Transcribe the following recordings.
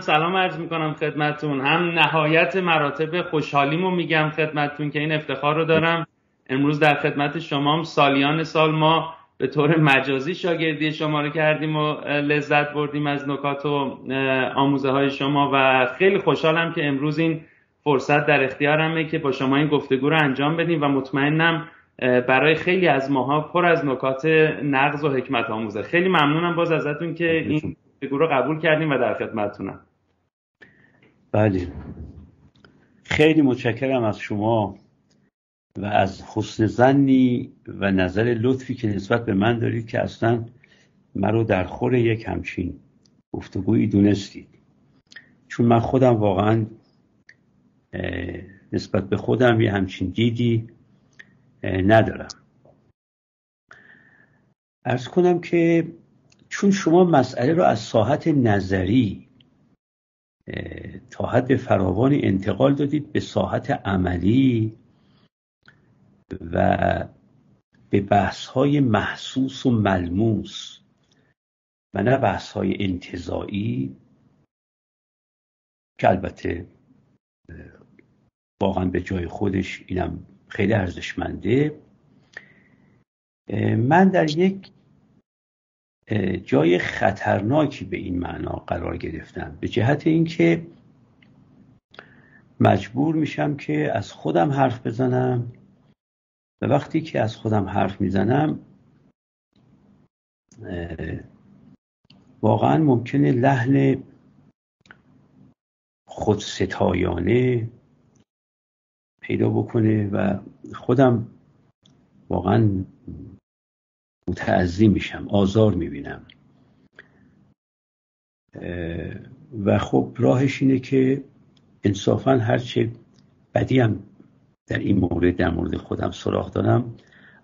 سلام عرض می‌کنم خدمتون. هم نهایت مراتب خوشحالیمو میگم خدمتون که این افتخار رو دارم. امروز در خدمت شما هم سالیان سال ما به طور مجازی شاگردی شما رو کردیم و لذت بردیم از نکات و آموزه های شما و خیلی خوشحالم که امروز این فرصت در اختیارمه که با شما این گفتگو رو انجام بدیم و مطمئنم برای خیلی از ماها پر از نکات نقض و حکمت آموزه. خیلی ممنونم باز ازتون که این گفتگو رو قبول کردیم و در خدمتتونم. بله. خیلی متشکرم از شما و از حسن زنی و نظر لطفی که نسبت به من دارید که اصلا مرا در خور یک همچین گفتگویی دونستید. چون من خودم واقعا نسبت به خودم یه همچین دیدی ندارم. ارز کنم که چون شما مسئله رو از ساحت نظری تا حد فراوانی انتقال دادید به ساحت عملی و به بحث های محسوس و ملموس و نه بحث های انتظایی که البته واقعا به جای خودش اینم خیلی ارزشمنده. من در یک جای خطرناکی به این معنا قرار گرفتم. به جهت اینکه مجبور میشم که از خودم حرف بزنم و وقتی که از خودم حرف می‌زنم واقعا ممکنه لحن خودستایانه پیدا بکنه و خودم واقعا متعذی میشم آزار می‌بینم. و خب راهش اینه که انصافا هرچه بدی هم در این مورد در مورد خودم سراغ دارم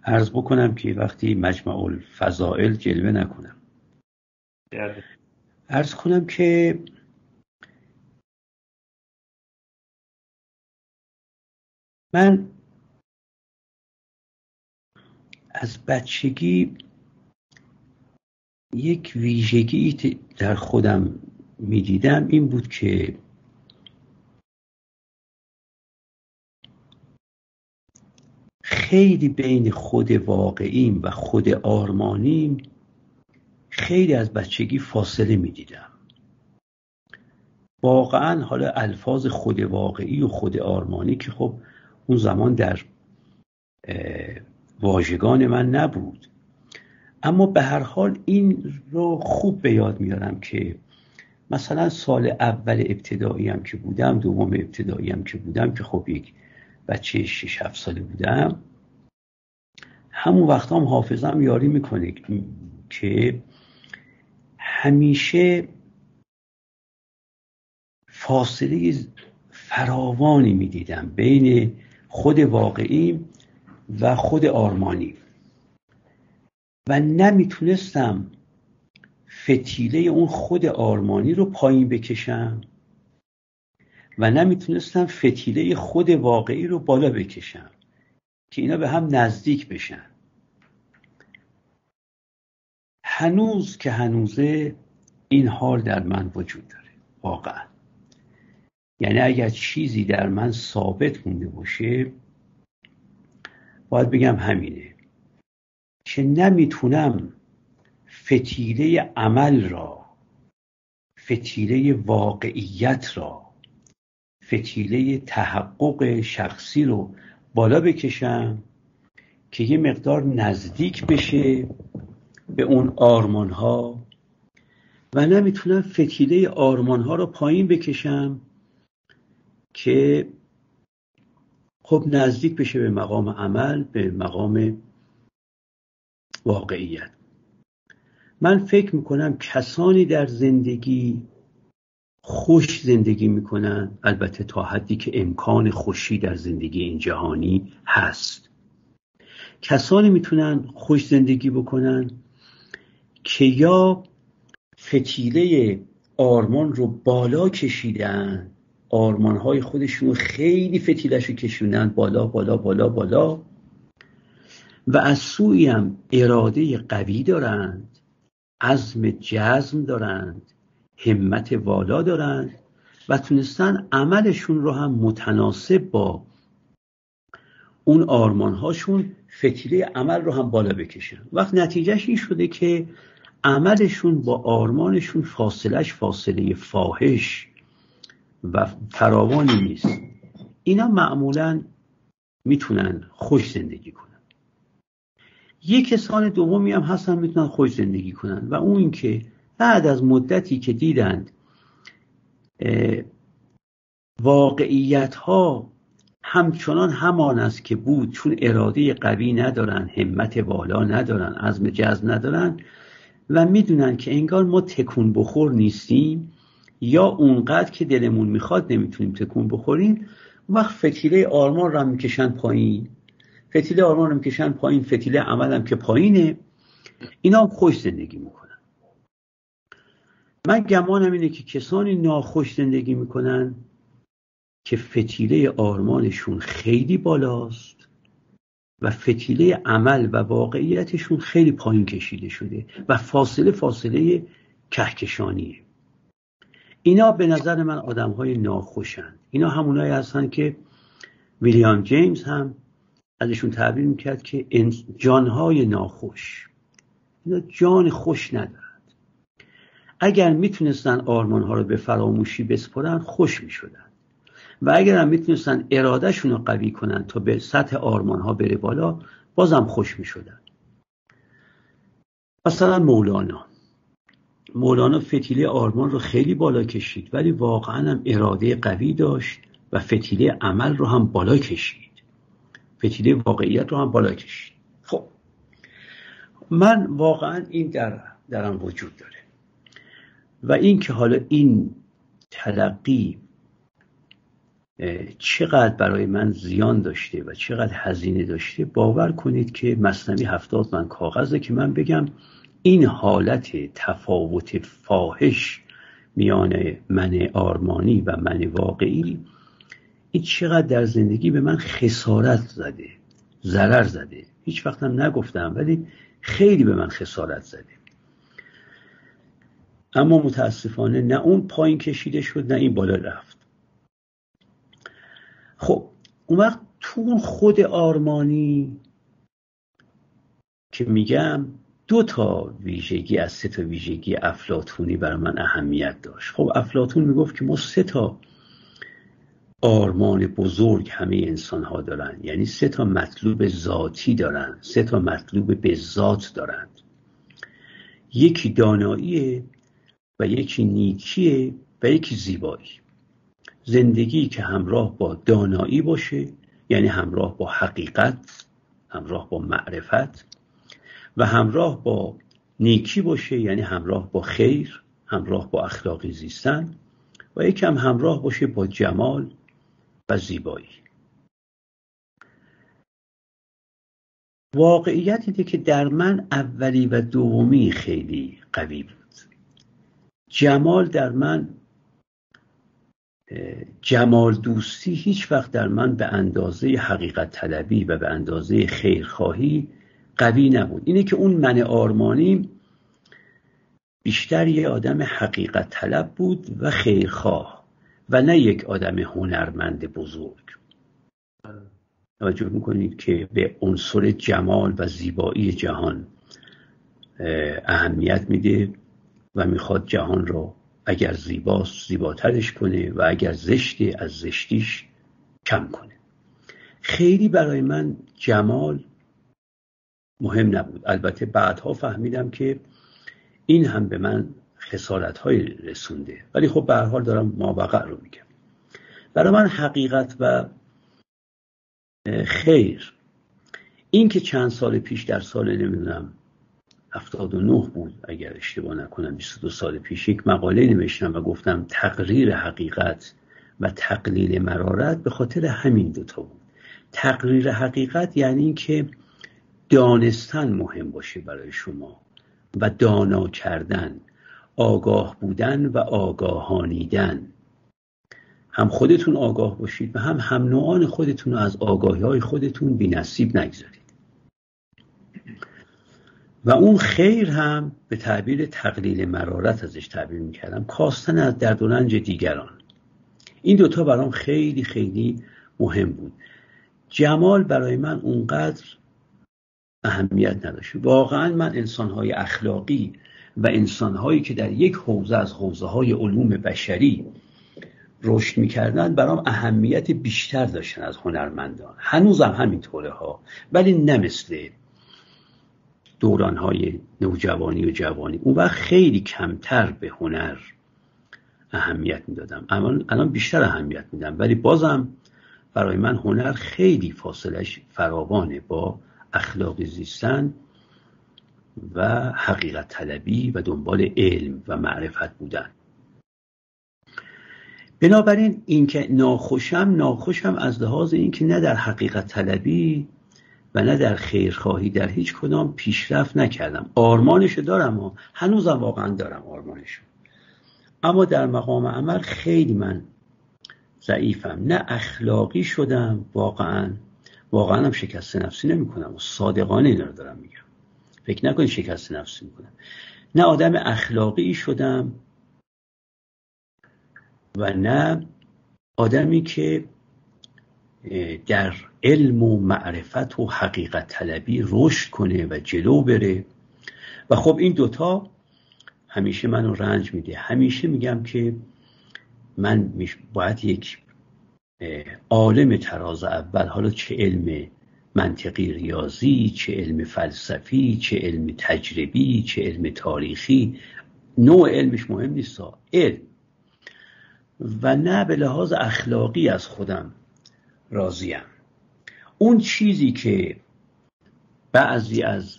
عرض بکنم که وقتی مجمع الفضائل جلوه نکنم. عرض کنم که من از بچگی یک ویژگی در خودم می‌دیدم. این بود که خیلی بین خود واقعیم و خود آرمانیم خیلی از بچگی فاصله می‌دیدم. واقعا حالا الفاظ خود واقعی و خود آرمانی که خب اون زمان در واژگان من نبود. اما به هر حال این رو خوب به یاد میارم که مثلا سال اول ابتدایی هم که بودم دوم ابتدایی هم که بودم که خب یک بچه 6 7 ساله بودم همون وقت هم حافظم یاری می‌کنه که همیشه فاصله فراوانی می‌دیدم بین خود واقعی و خود آرمانی. و نمی‌تونستم فتیله اون خود آرمانی رو پایین بکشم و نمی‌تونستم فتیله خود واقعی رو بالا بکشم که اینا به هم نزدیک بشن. هنوز که هنوزه این حال در من وجود داره واقعا. یعنی اگر چیزی در من ثابت مونده باشه باید بگم همینه که نمی‌تونم فتیله عمل را فتیله واقعیت را فتیله تحقق شخصی رو بالا بکشم که یه مقدار نزدیک بشه به اون آرمان ها و نمی‌تونم فتیله آرمان ها رو پایین بکشم که خب نزدیک بشه به مقام عمل به مقام واقعیت. من فکر می‌کنم کسانی در زندگی خوش زندگی می‌کنن البته تا حدی که امکان خوشی در زندگی این جهانی هست. کسانی می‌تونن خوش زندگی بکنن که یا فتیله آرمان رو بالا کشیدن آرمان های خودشون خیلی فتیلش رو کشوندن بالا بالا بالا بالا. و از سوی هم اراده قوی دارند عزم جزم دارند همت والا دارن و تونستن عملشون رو هم متناسب با اون آرمانهاشون فتیله عمل رو هم بالا بکشن. وقت نتیجهش این شده که عملشون با آرمانشون فاصلش فاصله فاحش. و فراوانی نیست. اینا معمولا می‌تونن خوش زندگی کنن. یک کسان دومی هم هستن می‌تونن خوش زندگی کنن و اون اینکه بعد از مدتی که دیدند واقعیت ها همچنان همان است که بود چون اراده قوی ندارن همت والا ندارن عزم جزم ندارن و می‌دونن که انگار ما تکون بخور نیستیم. یا اونقدر که دلمون می‌خواد نمی‌تونیم تکون بخوریم وقت فتیله آرمان رو می‌کشن پایین. فتیله آرمان رو می‌کشن پایین فتیله عملم که پایینه. اینا خوش زندگی می‌کنن. من گمانم اینه که کسانی ناخوش زندگی می‌کنن که فتیله آرمانشون خیلی بالاست و فتیله عمل و واقعیتشون خیلی پایین کشیده شده و فاصله فاصله کهکشانیه. اینا به نظر من آدم های ناخوشن. اینا همونایی هستن که ویلیام جیمز هم ازشون تعبیر می‌کرد که جانهای ناخوش. اینا جان خوش ندارند اگر می‌تونستن آرمانها رو به فراموشی بسپرن خوش می‌شدن. و اگر هم می‌تونستن ارادهشون رو قوی کنن تا به سطح آرمانها بره بالا بازم خوش می‌شدن. مثلا مولانا. مولانا فتیله آرمان رو خیلی بالا کشید ولی واقعا هم اراده قوی داشت و فتیله عمل رو هم بالا کشید. فتیله واقعیت رو هم بالا کشید. خب من واقعا این در درم وجود داره. و این که حالا این تلقی چقدر برای من زیان داشته و چقدر هزینه داشته باور کنید که مصنوی هفتاد من کاغذه که من بگم این حالت تفاوت فاحش میان من آرمانی و من واقعی این چقدر در زندگی به من خسارت زده ضرر زده. هیچ وقتم نگفتم ولی خیلی به من خسارت زده. اما متاسفانه نه اون پایین کشیده شد نه این بالا رفت. خب اون وقت تو خود آرمانی که میگم دو تا ویژگی از سه تا ویژگی افلاتونی برای من اهمیت داشت. خب افلاتون می‌گفت که ما سه تا آرمان بزرگ همه انسان ها دارن. یعنی سه تا مطلوب ذاتی دارن سه تا مطلوب به ذات دارند یکی داناییه و یکی نیکیه و یکی زیبایی. زندگی که همراه با دانایی باشه یعنی همراه با حقیقت همراه با معرفت و همراه با نیکی باشه یعنی همراه با خیر همراه با اخلاقی زیستن و یکم همراه باشه با جمال و زیبایی. واقعیت اینه که در من اولی و دومی خیلی قوی بود. جمال در من جمال دوستی هیچ وقت در من به اندازه حقیقت طلبی و به اندازه خیرخواهی قوی نبود. اینه که اون من آرمانی بیشتر یه آدم حقیقت طلب بود و خیرخواه و نه یک آدم هنرمند بزرگ. توجه می‌کنید که به عنصر جمال و زیبایی جهان اهمیت میده و می‌خواد جهان رو اگر زیباست زیباترش کنه و اگر زشتی از زشتیش کم کنه. خیلی برای من جمال مهم نبود. البته بعدها فهمیدم که این هم به من خسارت های رسونده. ولی خب به حال دارم مابقع رو میگم. برای من حقیقت و خیر این که چند سال پیش در سال نمی‌دونم 79 بود اگر اشتباه نکنم 22 سال پیش یک مقاله نوشتم و گفتم تقریر حقیقت و تقلیل مرارت به خاطر همین دوتا بود. تقریر حقیقت یعنی اینکه دانستن مهم باشه برای شما و دانا کردن آگاه بودن و آگاهانیدن. هم خودتون آگاه باشید و هم هم نوعان خودتون از آگاهی های خودتون بی نصیب نگذارید. و اون خیر هم به تعبیر تقلیل مرارت ازش تعبیر می‌کردم کاستن از درد و رنج دیگران. این دوتا برام خیلی خیلی مهم بود. جمال برای من اونقدر اهمیت نداشت. واقعا من انسانهای اخلاقی و انسانهایی که در یک حوزه از حوزه های علوم بشری رشد می‌کردن برام اهمیت بیشتر داشتن از هنرمندان. هنوزم همینطوره ها ولی نه مثل دوران های نوجوانی و جوانی. اون وقت خیلی کمتر به هنر اهمیت می‌دادم. الان بیشتر اهمیت میدم. ولی بازم برای من هنر خیلی فاصلش فراوانه با اخلاق زیستن و حقیقت طلبی و دنبال علم و معرفت بودن. بنابراین اینکه ناخوشم ناخوشم از لحاظ اینکه نه در حقیقت طلبی و نه در خیرخواهی در هیچ کدام پیشرفت نکردم. آرمانشو دارم و هنوزم واقعا دارم آرمانشو. اما در مقام عمل خیلی من ضعیفم. نه اخلاقی شدم واقعا واقعا هم شکست نفسی نمی کنم و صادقانه اینا رو دارم میگم. فکر نکنید شکست نفسی می‌کنم. نه آدم اخلاقی شدم و نه آدمی که در علم و معرفت و حقیقت طلبی رشد کنه و جلو بره. و خب این دوتا همیشه منو رنج میده. همیشه میگم که من باید یک عالم تراز اول حالا چه علم منطقی ریاضی چه علم فلسفی چه علم تجربی چه علم تاریخی نوع علمش مهم نیست. علم. و نه به لحاظ اخلاقی از خودم راضیم. اون چیزی که بعضی از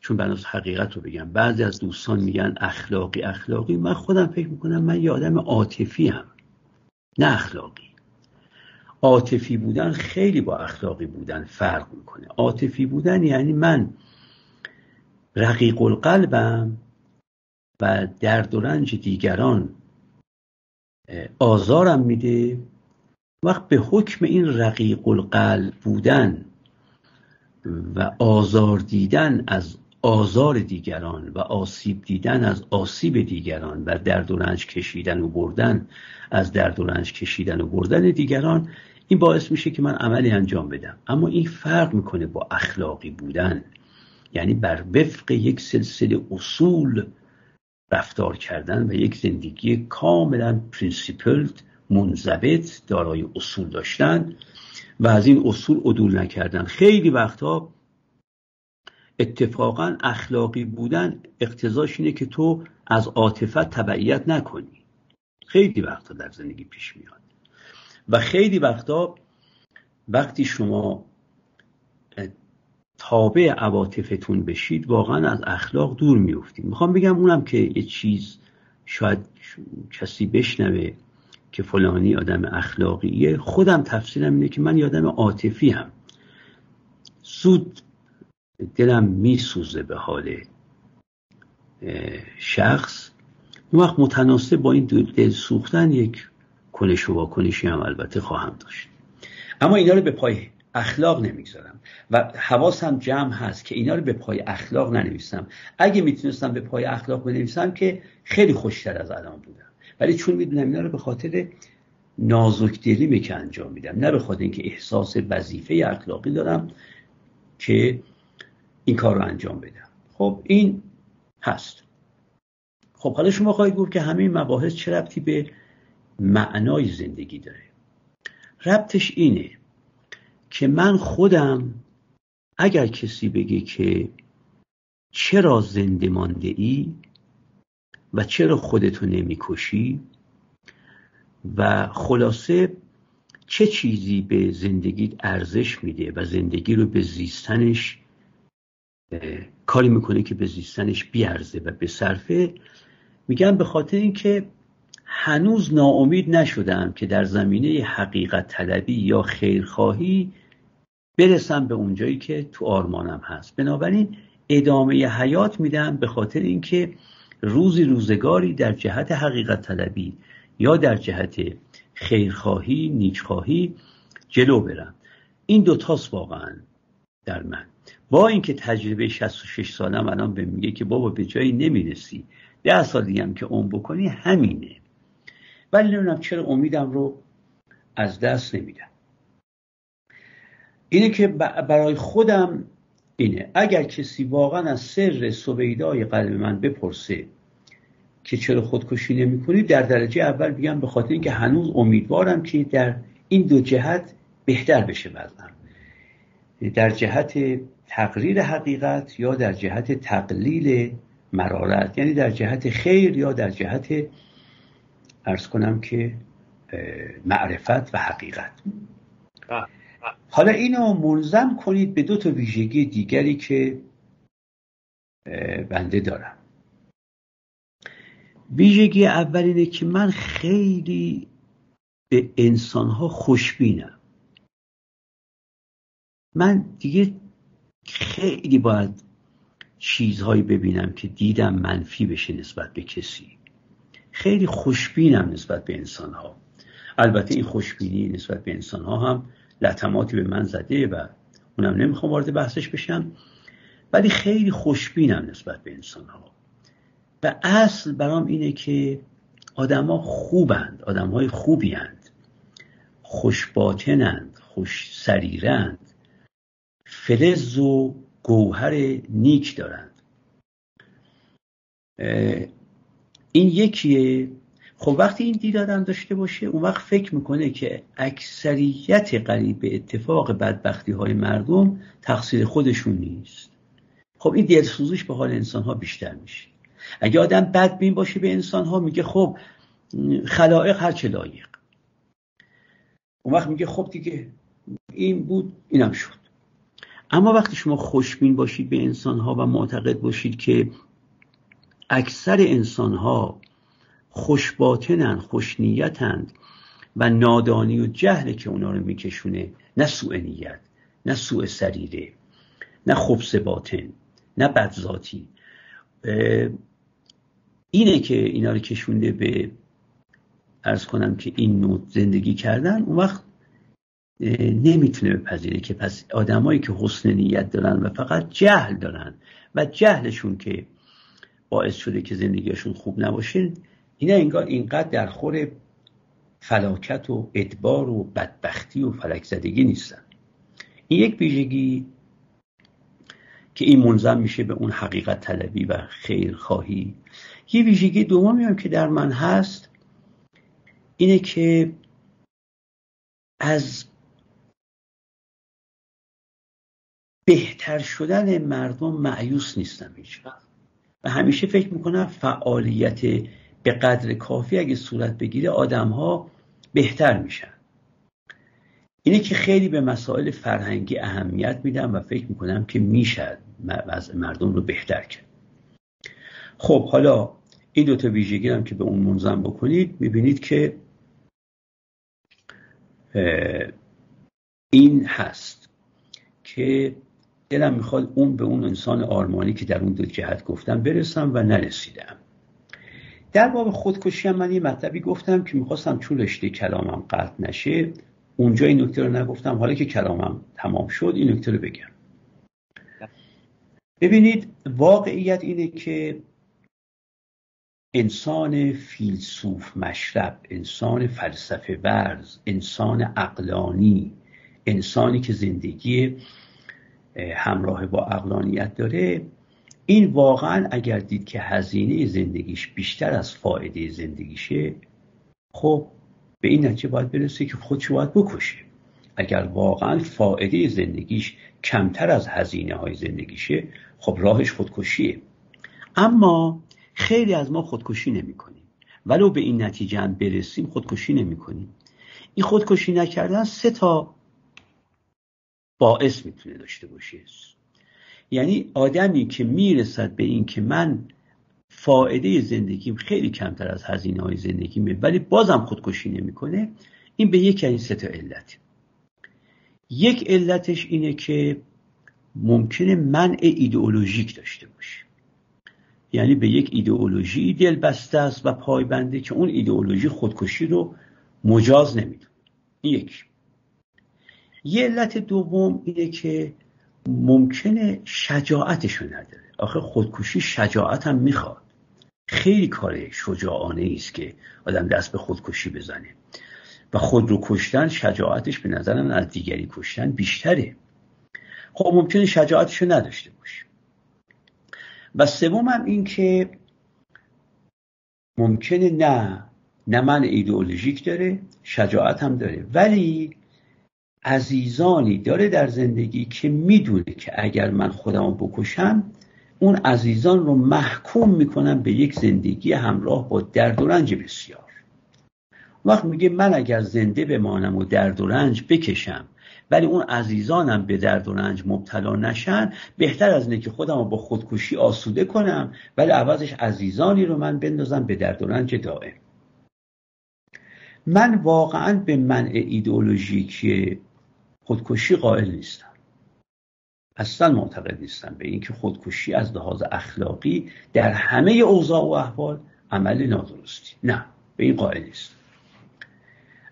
چون بناس حقیقت رو بگم بعضی از دوستان میگن اخلاقی اخلاقی من خودم فکر می‌کنم من یه آدم عاطفی هم. نه اخلاقی. عاطفی بودن خیلی با اخلاقی بودن فرق می‌کنه. عاطفی بودن یعنی من رقیق القلبم و درد و رنج دیگران آزارم میده. وقت به حکم این رقیق القلب بودن و آزار دیدن از آزار دیگران و آسیب دیدن از آسیب دیگران و درد و رنج کشیدن و بردن از درد و رنج کشیدن و بردن دیگران این باعث میشه که من عملی انجام بدم. اما این فرق می‌کنه با اخلاقی بودن. یعنی بر وفق یک سلسله اصول رفتار کردن و یک زندگی کاملا principled منضبط دارای اصول داشتن و از این اصول عدول نکردن. خیلی وقتها اتفاقا اخلاقی بودن اقتضاش اینه که تو از عاطفت تبعیت نکنی. خیلی وقتا در زندگی پیش میاد. و خیلی وقتا وقتی شما تابع عواطفتون بشید واقعا از اخلاق دور میفتید. می‌خوام بگم اونم که یه چیز شاید کسی بشنوه که فلانی آدم اخلاقیه. خودم تفسیرم اینه که من یادم عاطفی هم. زود دلم میسوزه به حال شخص. اون وقت متناسب با این دل سوختن یک کنش و واکنشی هم البته خواهم داشت. اما اینا رو به پای اخلاق نمی‌گذارم و حواسم جمع هست که اینا رو به پای اخلاق ننویسم. اگه می‌تونستم به پای اخلاق بنویسم که خیلی خوشتر از الان بودم. ولی چون می‌دونم اینا رو به خاطر نازک دلی که انجام میدم نه به خاطر اینکه احساس وظیفه اخلاقی دارم که این کار رو انجام بدم. خب این هست. خب حالا شما خواهید گفت که همه مباحث چه ربطی به معنای زندگی داره؟ ربطش اینه که من خودم اگر کسی بگه که چرا زنده مانده ای و چرا خودتو نمی‌کشی و خلاصه چه چیزی به زندگیت ارزش میده و زندگی رو به زیستنش کاری می‌کنه که به زیستنش بیارزه و به صرفه. میگم به خاطر اینکه هنوز ناامید نشدم که در زمینه حقیقت طلبی یا خیرخواهی برسم به اونجایی که تو آرمانم هست. بنابراین ادامه حیات میدم به خاطر اینکه روزی روزگاری در جهت حقیقت طلبی یا در جهت خیرخواهی نیچخواهی جلو برم. این دوتاست واقعا در من. با اینکه تجربه 66 سالم الان به میگه که بابا به جایی نمی‌رسی. ده سال دیگه هم که اون بکنی همینه. ولی نمی‌دونم چرا امیدم رو از دست نمیدم اینه که برای خودم اینه. اگر کسی واقعا از سر سویدای قلب من بپرسه که چرا خودکشی نمی کنی در درجه اول بگم به خاطر اینکه هنوز امیدوارم که در این دو جهت بهتر بشه وضعم در جهت تقریر حقیقت یا در جهت تقلیل مرارت یعنی در جهت خیر یا در جهت ارز کنم که معرفت و حقیقت. حالا اینو منظم کنید به دو تا ویژگی دیگری که بنده دارم. ویژگی اول اینه که من خیلی به انسانها خوشبینم. من دیگه خیلی باید چیزهایی ببینم که دیدم منفی بشه نسبت به کسی. خیلی خوشبینم نسبت به انسانها. البته این خوشبینی نسبت به انسانها هم لطماتی به من زده و اونم نمی‌خوام وارد بحثش بشم ولی خیلی خوشبینم نسبت به انسانها. و اصل برام اینه که آدما خوبند آدمهای خوبی هند خوشباطنند خوش سریرند فلز و گوهر نیک دارند. این یکیه. خب وقتی این دیدارم داشته باشه اون وقت فکر می‌کنه که اکثریت قریب به اتفاق بدبختی های مردم تقصیر خودشون نیست. خب این دلسوزش به حال انسان ها بیشتر میشه. اگه آدم بدبین باشه به انسان ها میگه خب خلائق هر چه لایق. اون وقت میگه خب دیگه این بود اینم شد. اما وقتی شما خوشبین باشید به انسان ها و معتقد باشید که اکثر انسان ها خوشباطنن خوشنیتند و نادانی و جهل که اونا رو میکشونه نه سوء نیت نه سوء سریره نه خبس باطن نه بدذاتی. اینه که اینا رو کشونده به ارز کنم که این نوع زندگی کردن اون وقت نمی‌تونه بپذیره که پس آدمایی که حسن نیت دارن و فقط جهل دارن و جهلشون که باعث شده که زندگیشون خوب نباشه اینا انگار اینقدر در خور فلاکت و ادبار و بدبختی و فلک زدگی نیستن. این یک ویژگی که این منظم میشه به اون حقیقت طلبی و خیر خواهی یه ویژگی دومی هم که در من هست اینه که از بهتر شدن مردم معیوس نیستم هیچ و همیشه فکر می‌کنم فعالیت به قدر کافی اگه صورت بگیره آدم ها بهتر میشن. اینه که خیلی به مسائل فرهنگی اهمیت میدم و فکر می‌کنم که می‌شد وضع مردم رو بهتر کرد. خب حالا این دوتا ویژگی هم که به اون منظم بکنید می‌بینید که این هست که دلم می‌خواد اون به اون انسان آرمانی که در اون دو جهت گفتم برسم و نرسیدم. در باب خودکشی هم من یه مطلبی گفتم که می‌خواستم چون رشته کلامم قطع نشه. اونجا این نکته رو نگفتم. حالا که کلامم تمام شد این نکته رو بگم. ببینید واقعیت اینه که انسان فیلسوف مشرب انسان فلسفه ورز انسان اقلانی انسانی که زندگی همراه با اقلانیت داره این واقعا اگر دید که هزینه زندگیش بیشتر از فایده زندگیشه خب به این نتیجه باید برسه که خودش باید بکشه. اگر واقعا فایده زندگیش کمتر از هزینه های زندگیشه خب راهش خودکشیه. اما خیلی از ما خودکشی نمی کنیم ولو به این نتیجه هم برسیم خودکشی نمی کنیم این خودکشی نکردن سه تا باعث می‌تونه داشته باشه. یعنی آدمی که می‌رسد به این که من فایده زندگیم خیلی کمتر از هزینه های زندگیمه ولی بازم خودکشی نمی‌کنه این به یک این سه تا علت. یک علتش اینه که ممکنه منع ایدئولوژیک داشته باشه. یعنی به یک ایدئولوژی دل بسته است و پایبنده که اون ایدئولوژی خودکشی رو مجاز نمی‌دونه. این یک یه علت دوم اینه که ممکنه شجاعتشو نداره. آخه خودکشی شجاعت هم می‌خواد. خیلی کار شجاعانه است که آدم دست به خودکشی بزنه. و خود رو کشتن شجاعتش به نظرم از دیگری کشتن بیشتره. خب ممکنه شجاعتشو نداشته باشه و سوم هم این که ممکنه نه نه من ایدئولوژیک داره شجاعت هم داره. ولی عزیزانی داره در زندگی که می‌دونه که اگر من خودم بکشم اون عزیزان رو محکوم می‌کنم به یک زندگی همراه با درد و رنج بسیار. وقت میگه من اگر زنده بمانم و درد و رنج بکشم ولی اون عزیزانم به درد و رنج مبتلا نشن بهتر از اینه که خودم رو با خودکشی آسوده کنم ولی عوضش عزیزانی رو من بندازم به درد و رنج دائم. من واقعا به منع ایدئولوژیکی خودکشی قائل نیستم اصلا معتقد نیستم به اینکه خودکشی از لحاظ اخلاقی در همه اوضاع و احوال عمل نادرستی. نه به این قائل نیستم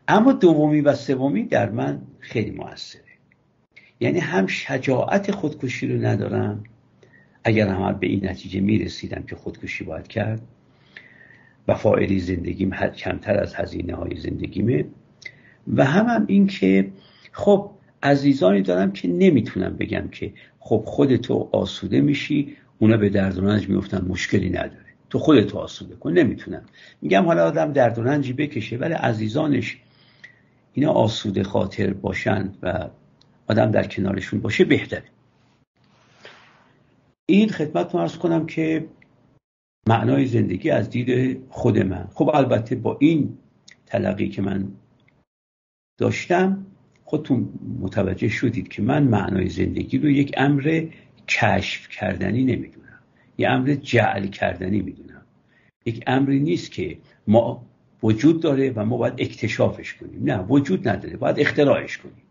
اما دومی و سومی در من خیلی موثره. یعنی هم شجاعت خودکشی رو ندارم اگر هم به این نتیجه می‌رسیدم که خودکشی باید کرد و فائلی زندگیم کمتر از هزینه های زندگیمه و هم هم این که خب عزیزانی دارم که نمی‌تونم بگم که خب خودتو آسوده میشی اونا به درد و رنج میفتن مشکلی نداره. تو خودتو آسوده کن نمی‌تونم. میگم حالا آدم درد و رنجی بکشه ولی عزیزانش اینا آسوده خاطر باشن و آدم در کنارشون باشه بهتره. این خدمت ارز کنم که معنای زندگی از دید خود من. خب البته با این تلقی که من داشتم خودتون متوجه شدید که من معنای زندگی رو یک امر کشف کردنی نمی‌دونم. یک امر جعل کردنی می‌دونم. یک امری نیست که ما وجود داره و ما باید اکتشافش کنیم. نه وجود نداره. باید اختراعش کنیم.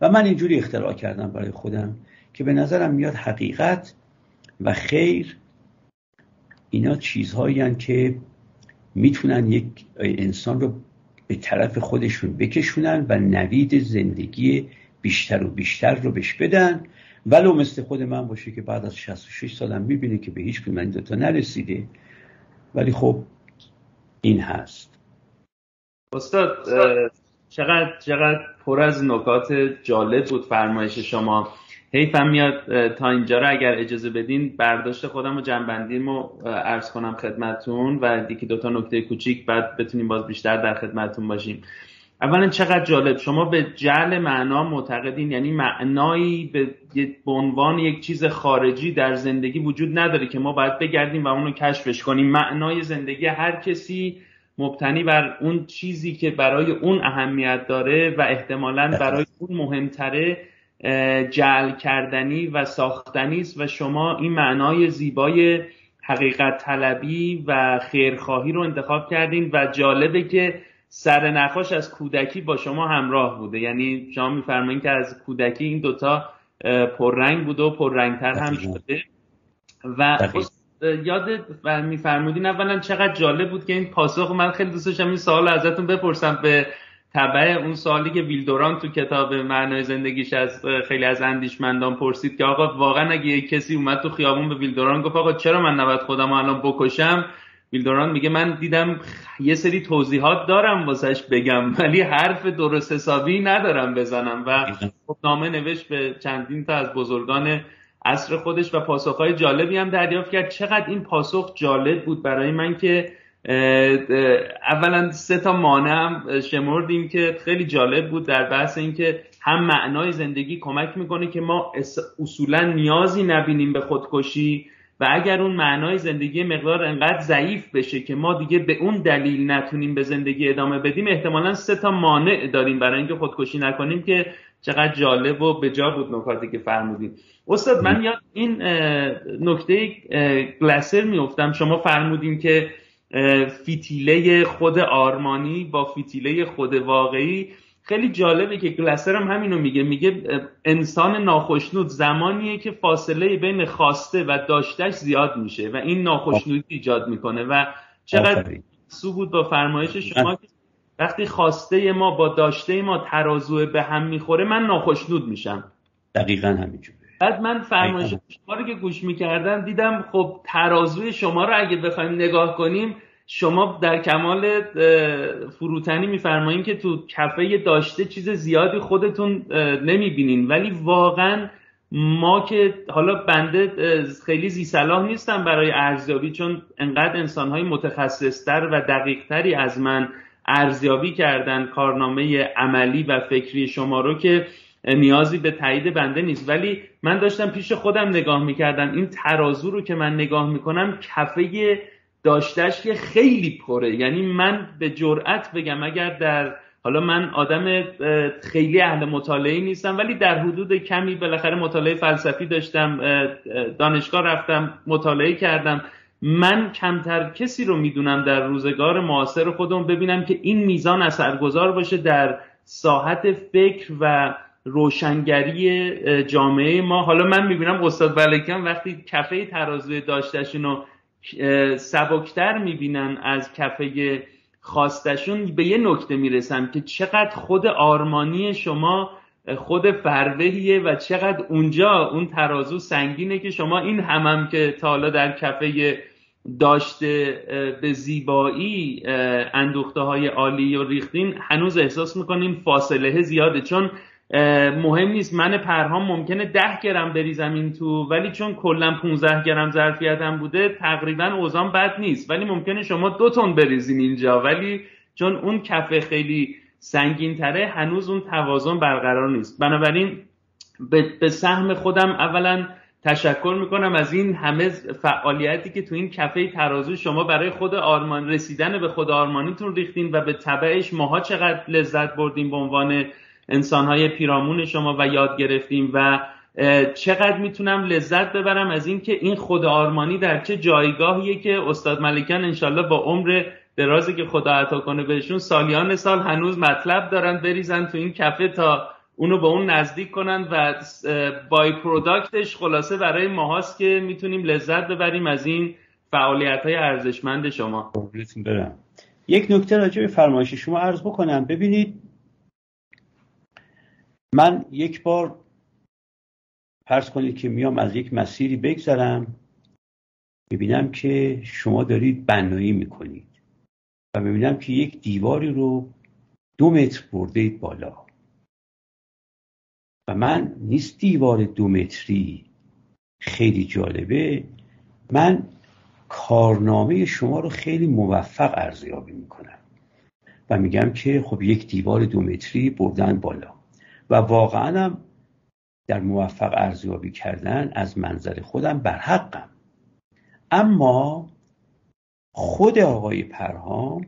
و من اینجوری اختراع کردم برای خودم که به نظرم میاد حقیقت و خیر اینا چیزهایی که می‌تونن یک انسان رو به طرف خودشون بکشونن و نوید زندگی بیشتر و بیشتر رو بهش بدن. ولو مثل خود من باشه که بعد از 66 سالم می‌بینه که به هیچ کدوم دوتا نرسیده. ولی خب این هست. استاد چقدر چقدر پر از نکات جالب بود فرمایش شما. حیفم میاد تا اینجا رو اگر اجازه بدین برداشت خودم و جنبندی رو ارز کنم خدمتون و دیگه دوتا نکته کوچیک بعد بتونیم باز بیشتر در خدمتون باشیم. اولا چقدر جالب شما به جعل معنا معتقدین یعنی معنایی به, به عنوان یک چیز خارجی در زندگی وجود نداره که ما باید بگردیم و اونو کشفش کنیم. معنای زندگی هر کسی مبتنی بر اون چیزی که برای اون اهمیت داره و احتمالا برای اون مهمتره جعل کردنی و ساختنی است و شما این معنای زیبای حقیقت طلبی و خیرخواهی رو انتخاب کردین و جالبه که سر نخاش از کودکی با شما همراه بوده. یعنی شما میفرمایید که از کودکی این دوتا پررنگ بوده و پررنگتر هم شده. و یاد میفرمودین اولا چقدر جالب بود که این پاسخ من خیلی دوست داشتم این سوال ازتون بپرسم به تبع اون سوالی که ویلدوران تو کتاب معنای زندگیش از خیلی از اندیشمندان پرسید که آقا واقعا اگه کسی اومد تو خیابون به ویلدوران گفت آقا چرا من نباید خودم الان بکشم؟ ویلدوران میگه من دیدم یه سری توضیحات دارم واسش بگم ولی حرف درست حسابی ندارم بزنم. و خب نامه نوشت به چندین تا از بزرگان عصر خودش و پاسخهای جالبی هم دریافت کرد. چقدر این پاسخ جالب بود برای من که اولا سه تا مانع شمردیم که خیلی جالب بود در بحث اینکه هم معنای زندگی کمک می‌کنه که ما اصولا نیازی نبینیم به خودکشی و اگر اون معنای زندگی مقدار انقدر ضعیف بشه که ما دیگه به اون دلیل نتونیم به زندگی ادامه بدیم احتمالا سه تا مانع داریم برای اینکه خودکشی نکنیم که چقدر جالب و بجا بود نکاتی که فرمودید. استاد من یاد این نکته گلسر میفتم شما فرمودین که فیتیله خود آرمانی با فیتیله خود واقعی. خیلی جالبه که گلسر هم همینو میگه. میگه انسان ناخشنود زمانیه که فاصله بین خواسته و داشتش زیاد میشه و این ناخشنودی ایجاد می‌کنه و چقدر سو بود با فرمایش شما که وقتی خواسته ما با داشته ما ترازو به هم می‌خوره من ناخشنود میشم. دقیقا همینجوره. بعد من فرمایش شما رو که گوش می‌کردم دیدم خب ترازوی شما رو اگه بخوایم نگاه کنیم شما در کمال فروتنی میفرمایین که تو کفه داشته چیز زیادی خودتون نمی‌بینین. ولی واقعا ما که حالا بنده خیلی زی صلاح نیستم برای ارزیابی چون انقدر انسانهای متخصصتر و دقیقتری از من ارزیابی کردن کارنامه عملی و فکری شما رو که نیازی به تایید بنده نیست. ولی من داشتم پیش خودم نگاه می‌کردم. این ترازو رو که من نگاه می‌کنم کفه داشتش که خیلی پره. یعنی من به جرأت بگم اگر در حالا من آدم خیلی اهل مطالعه نیستم ولی در حدود کمی بالاخره مطالعه فلسفی داشتم دانشگاه رفتم مطالعه کردم. من کمتر کسی رو می‌دونم در روزگار معاصر خودم ببینم که این میزان اثرگذار باشه در ساحت فکر و روشنگری جامعه ما. حالا من می‌بینم استاد بلکیان وقتی کفه ترازوی داشتشون رو سبکتر می‌بینن از کفه خواستشون به یه نکته می‌رسم که چقدر خود آرمانی شما خود فروهیه و چقدر اونجا اون ترازو سنگینه که شما این همم هم که تا حالا در کفه داشته به زیبایی اندوخته های عالی و ریختین هنوز احساس می‌کنین فاصله زیاده. چون مهم نیست. من پرهام ممکنه ده گرم بریزم این تو ولی چون کلا 15 گرم ظرفیتم بوده تقریبا اوزان بد نیست. ولی ممکنه شما دو تن بریزین اینجا. ولی چون اون کفه خیلی سنگین تره هنوز اون توازن برقرار نیست. بنابراین به سهم خودم اولا تشکر می‌کنم از این همه فعالیتی که تو این کفه ترازو شما برای خود آرمان رسیدن به خود آرمانیتون ریختین و به تبعش ماها چقدر لذت بردیم به عنوان انسانهای پیرامون شما و یاد گرفتیم و چقدر می‌تونم لذت ببرم از اینکه این خود آرمانی در چه جایگاهیه که استاد ملکان انشالله با عمر درازی که خدا عطا کنه بهشون سالیان سال هنوز مطلب دارن بریزن تو این کفه تا اونو به اون نزدیک کنن و بای پروداکتش خلاصه برای ماهاست که می‌تونیم لذت ببریم از این فعالیت های ارزشمند شما برم. یک نکته راجع به فرمایش شما عرض بکنم ببینید من یک بار فرض کنید که میام از یک مسیری بگذرم ببینم که شما دارید بنایی می‌کنید و ببینم که یک دیواری رو دو متر برده بالا. و من نیست دیوار دو متری. خیلی جالبه. من کارنامه شما رو خیلی موفق ارزیابی می‌کنم. و میگم که خب یک دیوار دو متری بردن بالا. و واقعا هم در موفق ارزیابی کردن از منظر خودم برحقم اما خود آقای پرهام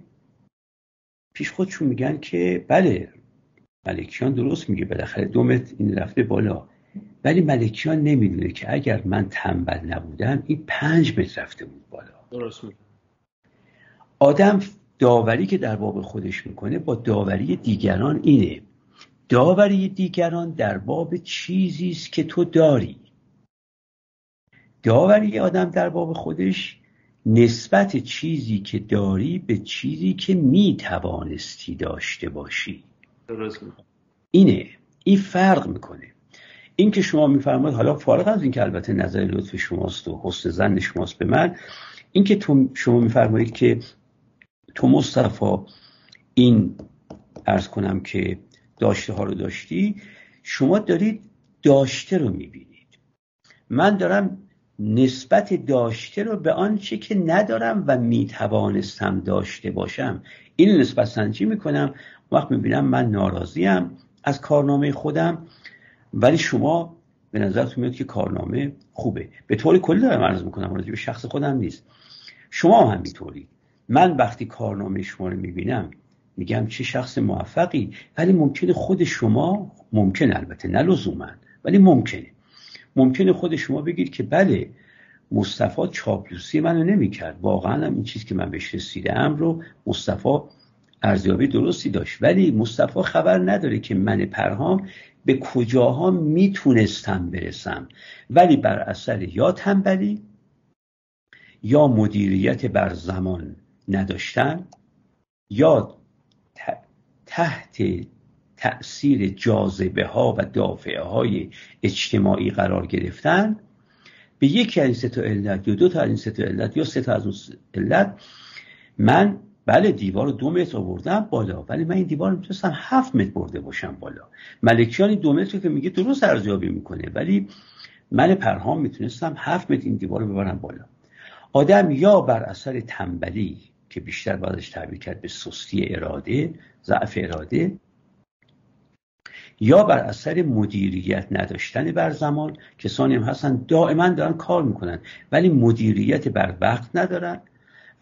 پیش خودشون میگن که بله ملکیان درست میگه بالاخره دو متر این رفته بالا. ولی ملکیان نمی‌دونه که اگر من تنبل نبودم این پنج متر رفته بود بالا. درست میگه. آدم داوری که در باب خودش می‌کنه با داوری دیگران اینه. داوری دیگران در باب چیزی است که تو داری. داوری آدم در باب خودش نسبت چیزی که داری به چیزی که می توانستی داشته باشی. درست. اینه. این فرق می‌کنه. این که شما میفرمایید حالا فارغ از اینکه البته نظر لطف شماست و حسن زن شماست به من این که تو شما میفرمایید که تو مصطفی این ارز کنم که داشته ها رو داشتی شما دارید داشته رو می‌بینید. من دارم نسبت داشته رو به آنچه که ندارم و می‌توانستم داشته باشم. این نسبت سنجی می‌کنم؟ وقت می‌بینم من ناراضیم از کارنامه خودم ولی شما به نظرتون میاد که کارنامه خوبه. به طور کلی دارم عرض می‌کنم راجع به شخص خودم نیست. شما هم همینطوری. من وقتی کارنامه شما رو می‌بینم میگم چه شخص موفقی ولی ممکنه خود شما ممکن البته نه لزوما ولی ممکنه. ممکنه خود شما بگید که بله مصطفی چاپلوسی منو نمی‌کرد. واقعا هم این چیزی که من بهش رسیدم رو مصطفی ارزیابی درستی داشت. ولی مصطفی خبر نداره که من پرهام به کجاها می‌تونستم برسم. ولی بر اثر یا تنبلی یا مدیریت بر زمان نداشتن یا تحت تأثیر جاذبه ها و دافعه های اجتماعی قرار گرفتن. به یکی از این سه تا علت یا دو تا از این سه تا علت یا سه تا از اون علت من بله دیوار رو دو متر آوردم بالا ولی من این دیوار می‌تونستم هفت متر برده باشم بالا. ملکیان دو متر که میگه درست ارزیابی می‌کنه ولی من پرهام می‌تونستم هفت متر این دیوار رو ببرم بالا. آدم یا بر اثر تنبلی که بیشتر بازش تعبیر کرد به سستی اراده ضعف اراده. یا بر اثر مدیریت نداشتن بر زمان کسانی هم هستن دائما دارن کار می‌کنن ولی مدیریت بر وقت ندارن.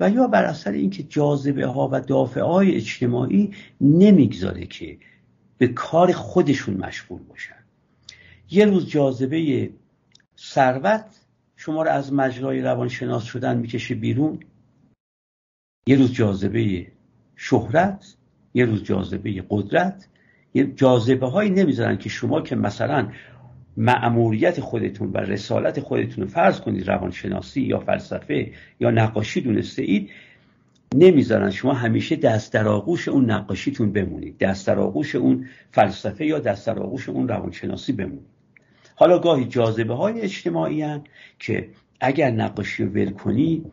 و یا بر اثر اینکه جاذبه ها و دافعه های اجتماعی نمی‌گذاره که به کار خودشون مشغول باشن. یه روز جاذبه ثروت شما رو از مجرای روانشناس شدن می‌کشه بیرون. یه روز جاذبه شهرت یه روز جاذبه قدرت. یه جاذبه هایی نمی‌ذارن که شما که مثلا معموریت خودتون و رسالت خودتون رو فرض کنید روانشناسی یا فلسفه یا نقاشی دونسته اید نمی‌ذارن شما همیشه دست در آغوش اون نقاشیتون بمونید. دست در آغوش اون فلسفه یا دست در آغوش اون روانشناسی بمونید. حالا گاهی جاذبه های اجتماعی هن که اگر نقاشی رو ول کنی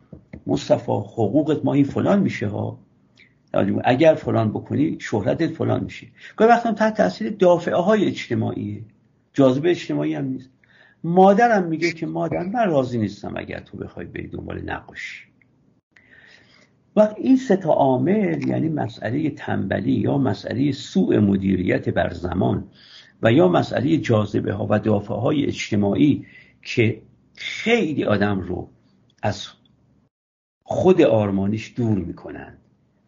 مصطفی حقوقت ماهی فلان میشه ها. اگر فلان بکنی شهرتت فلان میشه. گاهی وقتا تحت تاثیر دافعه های اجتماعیه. جاذبه اجتماعی هم نیست. مادرم میگه که مادر من راضی نیستم اگر تو بخوای بری دنبال نقاشی. وقت این سه تا عامل یعنی مسئله تنبلی یا مسئله سوء مدیریت بر زمان و یا مسئله جاذبه ها و دافعه های اجتماعی که خیلی آدم رو از خود آرمانیش دور می‌کنن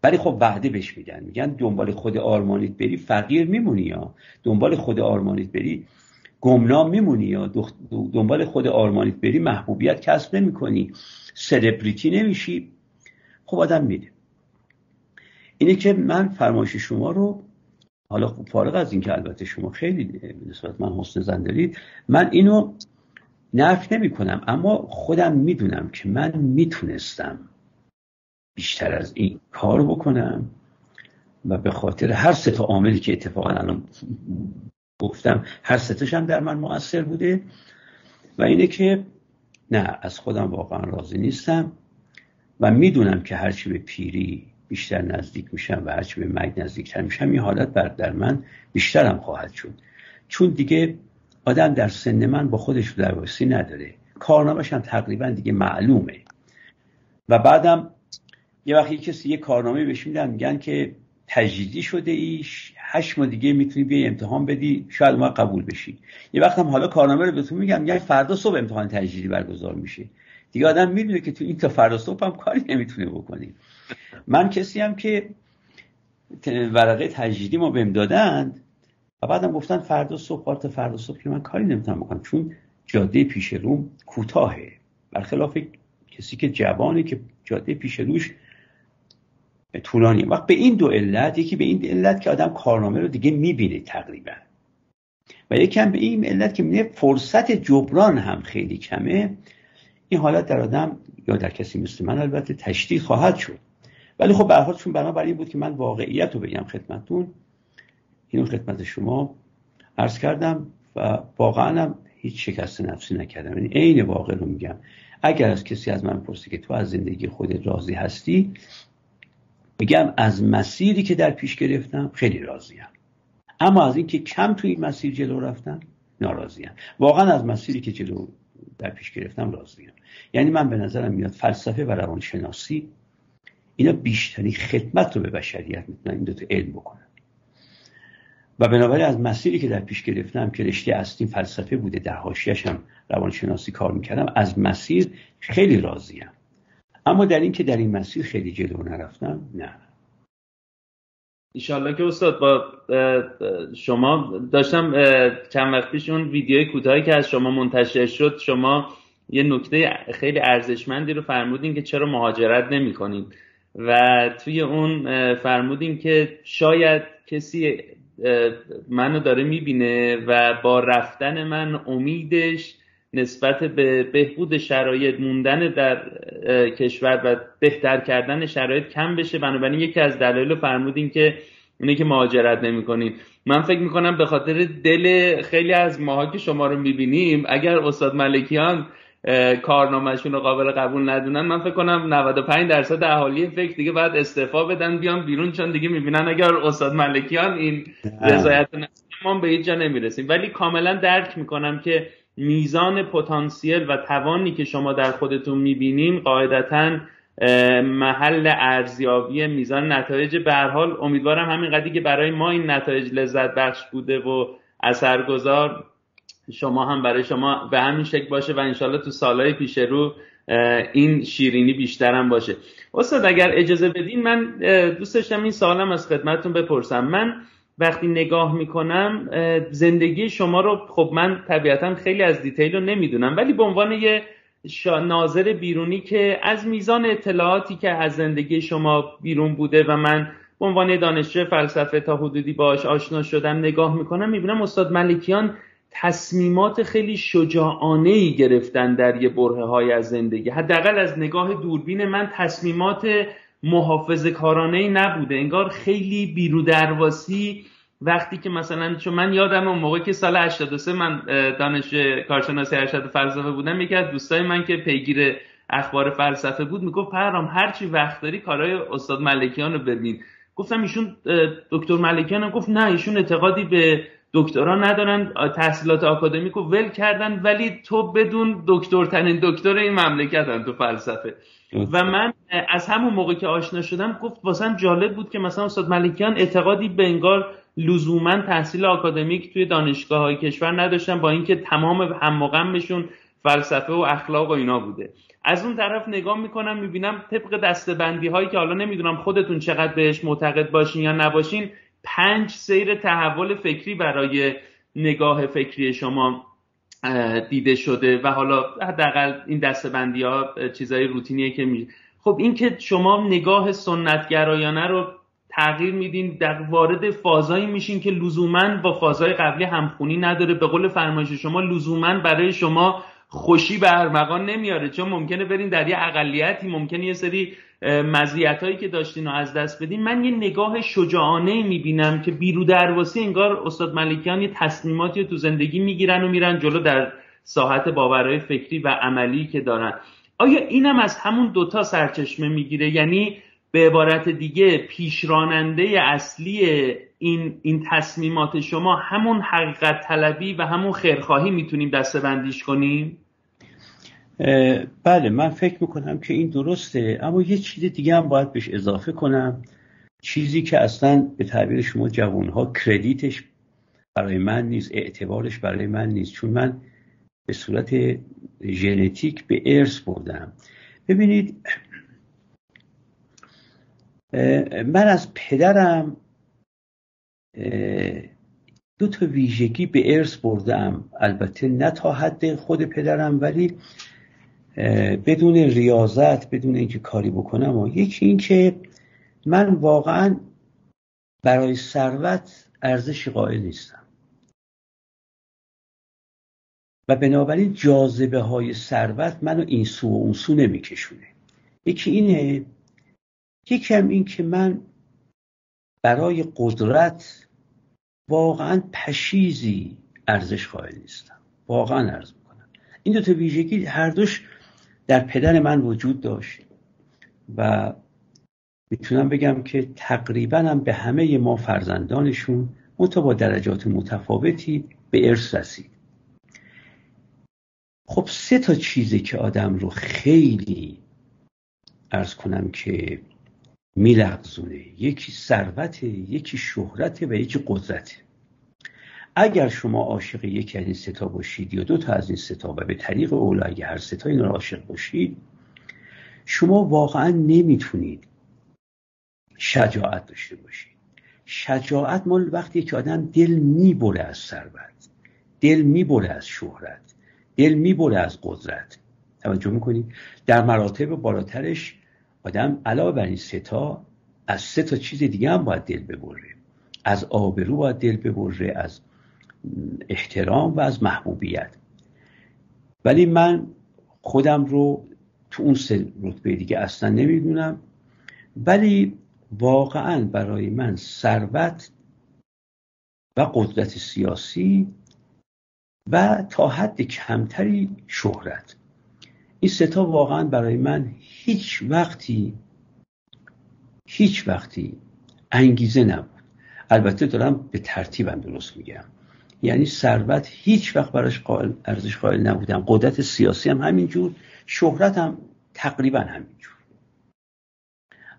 ولی خب وعده بهش میدن. میگن دنبال خود آرمانیت بری فقیر میمونی یا؟ دنبال خود آرمانیت بری گمنام میمونی یا؟ دنبال خود آرمانیت بری محبوبیت کسب نمی کنی سلبریتی نمیشی. خب آدم میده. اینه که من فرمایش شما رو حالا خب فارغ از اینکه البته شما خیلی نسبت من حسن زن من اینو نفی نمی کنم اما خودم می‌دونم که من می‌تونستم بیشتر از این کار بکنم و به خاطر هر سه تا عاملی که اتفاقا الان گفتم هر ستش هم در من مؤثر بوده و اینه که نه از خودم واقعا راضی نیستم و می‌دونم که هرچی به پیری بیشتر نزدیک میشم و هرچی به مرگ نزدیکتر میشم این حالت بر در من بیشتر هم خواهد شد. چون دیگه آدم در سن من با خودش درواسی نداره. کارنامهش هم تقریبا دیگه معلومه. و بعدم یه وقتی کسی یه کارنامه بهش میدن میگن که تجدیدی شده ایش هشت ماه دیگه می‌تونی بیای امتحان بدی شاید ما قبول بشی. یه وقت هم حالا کارنامه رو بهتون میگم یعنی فردا صبح امتحان تجدیدی برگزار میشه. دیگه آدم می‌دونه که تو این تا فردا صبح هم کاری نمی‌تونه بکنی من کسی هم که ورقه تجدیدی ما بهم دادند و بعدم گفتن فردا صبح تا فردا صبح که من کاری نمی‌تونم بکنم چون جاده پیش روم کوتاهه. برخلاف کسی که جوانه که جاده پیش روش طولانی وقت به این دو علت یکی به این علت که آدم کارنامه رو دیگه می‌بینه تقریبا. و یکی هم به این علت که می‌بینه فرصت جبران هم خیلی کمه. این حالت در آدم یا در کسی مثل من البته تشدید خواهد شد. ولی خب به چون بنابراین بود که من واقعیت رو بگم خدمتتون اینو خدمت شما عرض کردم و واقعا هم هیچ شکست نفسی نکردم. یعنی عین واقع رو میگم. اگر از کسی از من پرسه که تو از زندگی خودت راضی هستی میگم از مسیری که در پیش گرفتم خیلی راضیم. اما از اینکه کم توی این مسیر جلو رفتم ناراضیم. واقعا از مسیری که جلو در پیش گرفتم راضیم. یعنی من به نظرم میاد فلسفه و روانشناسی اینا بیشترین خدمت رو به بشریت می‌تونن این دوتا علم بکنن. و بنابراین از مسیری که در پیش گرفتم که رشته اصلی فلسفه بوده در حاشیه‌اش هم روانشناسی کار می‌کردم از مسیر خیلی راضیم. اما در این که در این مسیر خیلی جلو نرفتم نه. ایشالله که استاد با شما داشتم چند وقت پیش اون ویدیوی کوتاهی که از شما منتشر شد شما یه نکته خیلی ارزشمندی رو فرمودین که چرا مهاجرت نمی کنین و توی اون فرمودین که شاید کسی منو داره می‌بینه و با رفتن من امیدش نسبت به بهبود شرایط موندن در کشور و بهتر کردن شرایط کم بشه. بنابراین یکی از دلایل فرمودین که اینه که مهاجرت نمی‌کنید من فکر می‌کنم به خاطر دل خیلی از ماها که شما رو می‌بینیم اگر استاد ملکیان کارنامهشون رو قابل قبول ندونن. من فکر کنم 95 درصد اهالی فکر دیگه باید استعفا بدن بیان بیرون چون دیگه می‌بینن اگر استاد ملکیان این رضایت ما به هیچ جا نمی‌رسیم. ولی کاملا درک می‌کنم که میزان پتانسیل و توانی که شما در خودتون می‌بینین قاعدتا محل ارزیابی میزان نتایج. به حال امیدوارم همین که برای ما این نتایج لذت بخش بوده و اثرگذار شما هم برای شما به همین شکل باشه و انشالله تو سالهای پیش رو این شیرینی بیشتر هم باشه. استاد اگر اجازه بدین من دوست داشتم این سالم از خدمتتون بپرسم. من وقتی نگاه می‌کنم زندگی شما رو خب من طبیعتا خیلی از دیتیل رو نمی‌دونم ولی به عنوان یه ناظر بیرونی که از میزان اطلاعاتی که از زندگی شما بیرون بوده و من به عنوان دانشجو فلسفه تا حدودی باش آشنا شدم نگاه می‌کنم می‌بینم استاد ملکیان تصمیمات خیلی شجاعانه ای گرفتن در یه بره های از زندگی. حداقل از نگاه دوربین من تصمیمات محافظ کارانه ای نبوده. انگار خیلی بیرودرواسی وقتی که مثلا چون من یادم اون موقع که سال 83 من دانش کارشناسی ارشد فلسفه بودم یکی از دوستای من که پیگیر اخبار فلسفه بود می‌گفت پرام هرچی وقت داری کارهای استاد ملکیان رو ببین. گفتم ایشون دکتر ملکیان گفت نه ایشون اعتقادی به دکترا ندارن تحصیلات آکادمیک رو ول کردن ولی تو بدون دکترترین دکتر این مملکتن تو فلسفه. و من از همون موقع که آشنا شدم گفت واسم جالب بود که مثلا استاد ملکیان اعتقادی به انگار لزوما تحصیل آکادمیک توی دانشگاه های کشور نداشتن با اینکه تمام هممقامشون فلسفه و اخلاق و اینا بوده. از اون طرف نگاه می‌کنم می‌بینم طبق دستبندی هایی که حالا نمی‌دونم خودتون چقدر بهش معتقد باشین یا نباشین پنج سیر تحول فکری برای نگاه فکری شما دیده شده و حالا حداقل این دستبندی ها چیزای روتینیه که می خب این که شما نگاه سنتگرایانه رو تغییر میدین در وارد فازایی میشین که لزوما با فازهای قبلی همخونی نداره. به قول فرمایش شما لزوما برای شما خوشی به ارمغان نمیاره. چون ممکنه برین در یه اقلیتی ممکنه یه سری مزیت هایی که داشتین رو از دست بدین من یه نگاه شجاعانه می‌بینم که بیرو درواسی انگار استاد ملکیان یه تصمیماتی رو تو زندگی می‌گیرن و میرن جلو در ساحت باورهای فکری و عملی که دارن. آیا اینم از همون دوتا سرچشمه می‌گیره؟ یعنی به عبارت دیگه پیشراننده اصلی این, این تصمیمات شما همون حقیقت طلبی و همون خیرخواهی می‌تونیم دسته بندیش کنیم؟ بله من فکر می‌کنم که این درسته اما یه چیز دیگه هم باید بهش اضافه کنم. چیزی که اصلا به تعبیر شما جوانها کردیتش برای من نیست اعتبارش برای من نیست. چون من به صورت ژنتیک به ارث بردم. ببینید من از پدرم دو تا ویژگی به ارث بردم. البته نه تا حد خود پدرم ولی بدون ریاضت بدون اینکه کاری بکنم و یکی اینکه من واقعا برای ثروت ارزش قائل نیستم. و بنابراین جاذبه های ثروت منو این سو و اون سو نمیکشونه. یکی اینه یکی هم این که من برای قدرت واقعا پشیزی ارزش قائل نیستم. واقعا ارز می‌کنم. این دو تا ویژگی هر دوش در پدر من وجود داشت و می‌تونم بگم که تقریبا هم به همه ما فرزندانشون منتها با درجات متفاوتی به ارث رسید. خب سه تا چیزی که آدم رو خیلی ارز کنم که میلغزونه. یکی ثروت یکی شهرت و یکی قدرت اگر شما عاشق یکی از این ستا باشید یا دو تا از این ستا و به طریق اولا اگر هر ستا این رو عاشق باشید شما واقعا نمی‌تونید شجاعت داشته باشید. شجاعت مال وقتی که آدم دل می‌بره از ثروت دل می‌بره از شهرت دل می‌بره از قدرت. توجه می‌کنید؟ در مراتب بالاترش آدم علاوه بر این ستا از سه تا چیز دیگه هم باید دل ببره. از آبرو باید دل ببره از احترام و از محبوبیت. ولی من خودم رو تو اون سه رتبه دیگه اصلا نمی‌دونم. ولی واقعا برای من ثروت و قدرت سیاسی و تا حد کمتری شهرت. این ستا واقعا برای من هیچ وقتی هیچ وقتی انگیزه نبود. البته دارم به ترتیبم درست میگم. یعنی ثروت هیچ وقت براش قائل ارزش قائل نبودم قدرت سیاسی هم همینجور شهرت هم تقریبا همینجور.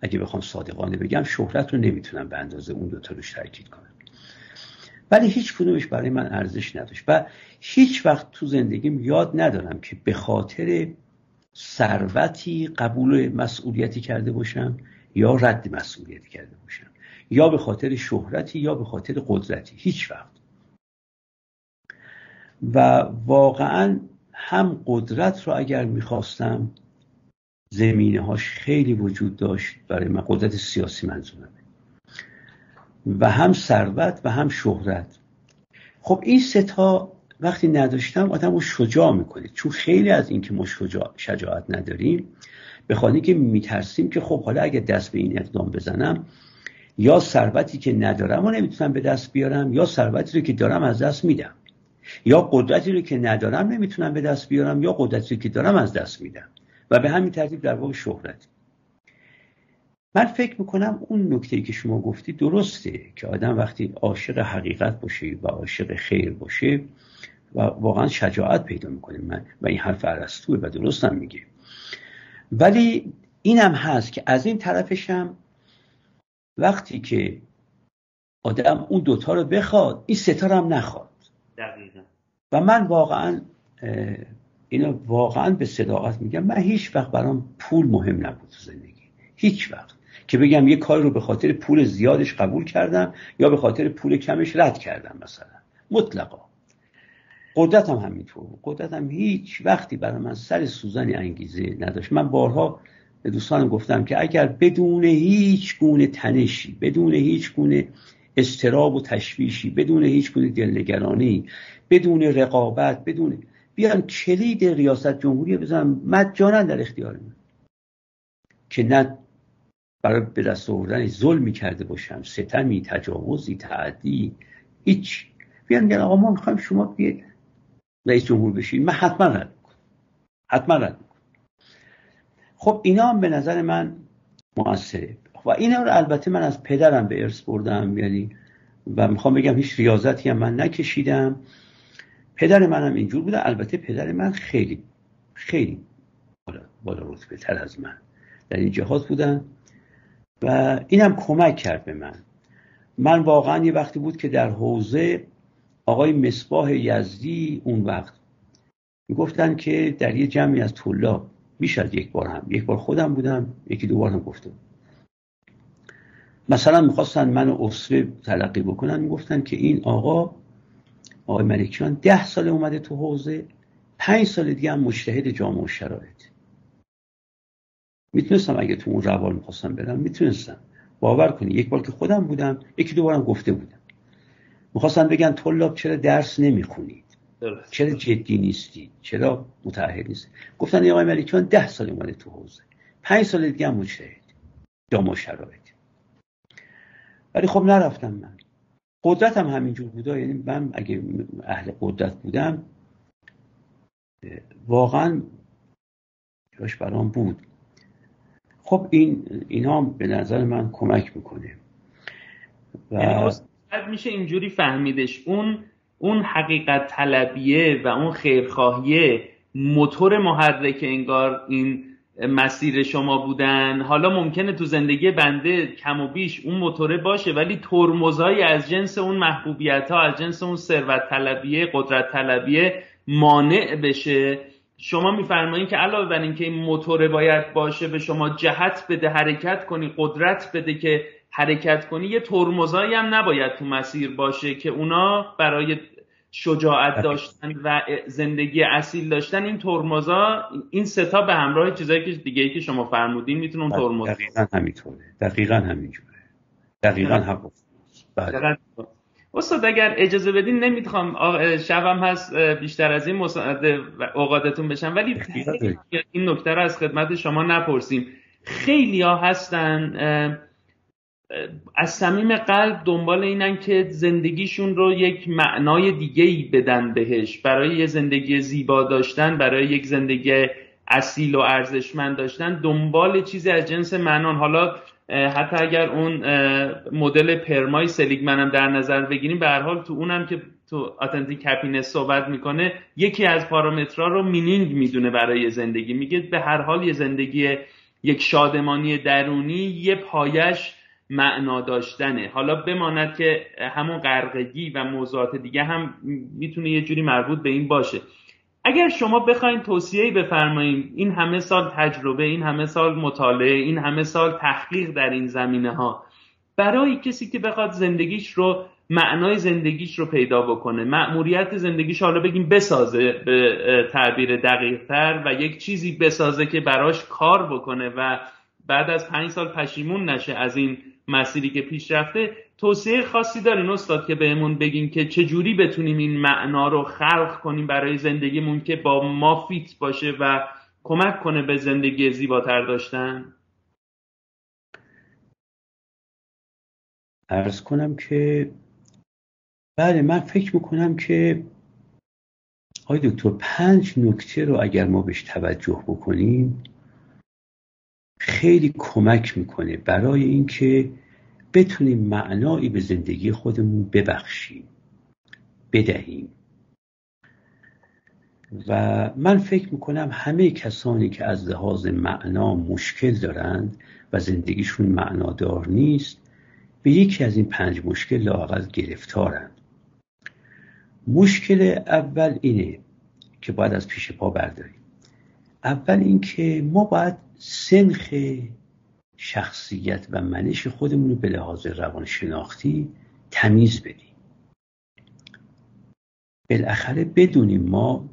اگه بخوام صادقانه بگم شهرت رو نمی‌تونم به اندازه اون دوتا روش تاکید کنم. ولی هیچ کدومش برای من ارزش نداشت و هیچ وقت تو زندگیم یاد ندارم که به خاطر ثروتی قبول مسئولیتی کرده باشم یا رد مسئولیتی کرده باشم. یا به خاطر شهرتی یا به خاطر قدرتی. هیچ وقت. و واقعا هم قدرت رو اگر می‌خواستم زمینه هاش خیلی وجود داشت برای من قدرت سیاسی منظورمه و هم ثروت و هم شهرت. خب این ستا وقتی نداشتم آدم رو شجاع می‌کنه چون خیلی از این که ما شجاعت نداریم به خاطر که میترسیم که خب حالا اگر دست به این اقدام بزنم یا ثروتی که ندارم و نمی‌تونم به دست بیارم یا ثروتی رو که دارم از دست میدم. یا قدرتی رو که ندارم نمی‌تونم به دست بیارم یا قدرتی رو که دارم از دست میدم. و به همین ترتیب در واقع شهرت. من فکر می‌کنم اون نکته که شما گفتی درسته که آدم وقتی عاشق حقیقت باشه و عاشق خیر باشه و واقعا شجاعت پیدا می‌کنه. من و این حرف عرستوه و درستم میگه. ولی اینم هست که از این طرفشم وقتی که آدم اون دوتا رو بخواد این ستاره هم نخواد. و من واقعا اینو واقعا به صداقت میگم. من هیچ وقت برام پول مهم نبود تو زندگی. هیچ وقت. که بگم یه کار رو به خاطر پول زیادش قبول کردم یا به خاطر پول کمش رد کردم مثلا. مطلقا. قدرت هم همینطور قدرت هم هیچ وقتی برای من سر سوزنی انگیزه نداشت. من بارها به دوستانم گفتم که اگر بدون هیچ گونه تنشی بدون هیچ گونه استراب و تشویشی بدون هیچ گونه دلنگرانی بدون رقابت بدون بیان کلید ریاست جمهوری بزنم مجانا در اختیار من. که نه برای به دست آوردن ظلمی کرده باشم ستمی تجاوزی تعدی هیچ. بیان میگن آقا ما می‌خوایم شما بیاید رئیس جمهور بشین. من حتما رد می‌کنم. حتما رد می‌کنم. خب اینا هم به نظر من موثره و اینا رو البته من از پدرم به ارث بردم یعنی و می‌خوام بگم هیچ ریاضتی هم من نکشیدم. پدر منم اینجور بوده البته پدر من خیلی خیلی بالا, بالا رتبه تر از من. در این جهات بودن و اینم کمک کرد به من. من واقعا یه وقتی بود که در حوزه آقای مصباح یزدی اون وقت می‌گفتن که در یه جمعی از طلاب بیش یک بار هم یک بار خودم بودم یکی دو بار هم گفتم. مثلا می‌خواستن منو اصفه تلقی بکنن می‌گفتن که این آقا آقای ملکیان ده سال اومده تو حوزه پنج سال دیگه هم مجتهد جامعه و شرایط. می‌تونستم اگه تو اون روال می‌خواستم برم می‌تونستم. باور کنی یک بار که خودم بودم یکی دو بارم گفته بودم. می‌خواستن بگن طلاب چرا درس نمی‌خونید؟ چرا جدی نیستی چرا متعهد نیست گفتن ای آقای ملکیان ده سال اومده تو حوزه. پنج سال دیگه هم مجتهد. جامعه شرایط. ولی خب نرفتم من. قدرت هم همینجور بوده. یعنی من اگه اهل قدرت بودم واقعا جاش برام بود. خب این اینا به نظر من کمک می‌کنه. و یعنی میشه اینجوری فهمیدش. اون اون حقیقت طلبیه و اون خیرخواهیه موتور محرک انگار این مسیر شما بودن. حالا ممکنه تو زندگی بنده کم و بیش اون موتوره باشه ولی ترمزایی از جنس اون محبوبیت ها از جنس اون ثروت طلبیه قدرت طلبیه مانع بشه. شما میفرمایید که علاوه بر اینکه این موتور باید باشه به شما جهت بده حرکت کنی قدرت بده که حرکت کنی یه ترمزایی هم نباید تو مسیر باشه که اونا برای شجاعت داشتن و زندگی اصیل داشتن. این ترمزا این ستا به همراه چیزایی که دیگه ای که شما فرمودین می‌تونه اون ترمز دقیقا همینطوره. دقیقا همینجوره. دقیقا حق بله. استاد اگر اجازه بدین نمی‌خوام شبم هست بیشتر از این اوقاتتون بشم. ولی این نکته رو از خدمت شما نپرسیم. خیلی ها هستن از صمیم قلب دنبال اینن که زندگیشون رو یک معنای دیگه ای بدن بهش. برای یه زندگی زیبا داشتن برای یک زندگی اصیل و ارزشمند داشتن دنبال چیزی از جنس معنان. حالا حتی اگر اون مدل PERMA ی سلیگمن هم در نظر بگیریم به هر حال تو اونم که تو authentic happiness صحبت می‌کنه یکی از پارامترها رو meaning می‌دونه برای زندگی. میگه به هر حال یه زندگی یک شادمانی درونی یه پایش معنا داشتنه. حالا بماند که همون غرقگی و موضوعات دیگه هم می‌تونه یه جوری مربوط به این باشه. اگر شما بخواین توصیه بفرمایید این همه سال تجربه این همه سال مطالعه این همه سال تحقیق در این زمینه ها برای کسی که بخواد زندگیش رو معنای زندگیش رو پیدا بکنه مأموریت زندگیش حالا بگیم بسازه به تعبیر دقیق تر و یک چیزی بسازه که براش کار بکنه و بعد از پنج سال پشیمون نشه از این مسیری که پیش رفته توصیه خاصی دارین استاد که بهمون بگین که چجوری بتونیم این معنا رو خلق کنیم برای زندگیمون که با ما فیت باشه و کمک کنه به زندگی زیباتر داشتن؟ ارز کنم که بله من فکر می‌کنم که آقای دکتر پنج نکته رو اگر ما بهش توجه بکنیم خیلی کمک می‌کنه برای اینکه بتونیم معنایی به زندگی خودمون ببخشیم بدهیم. و من فکر می‌کنم همه کسانی که از لحاظ معنا مشکل دارند و زندگیشون معنادار نیست به یکی از این پنج مشکل لاقل گرفتارند. مشکل اول اینه که باید از پیش پا برداریم. اول اینکه ما باید سنخ شخصیت و منش خودمون رو به لحاظ روانشناختی تمیز بدیم. بالاخره بدونیم ما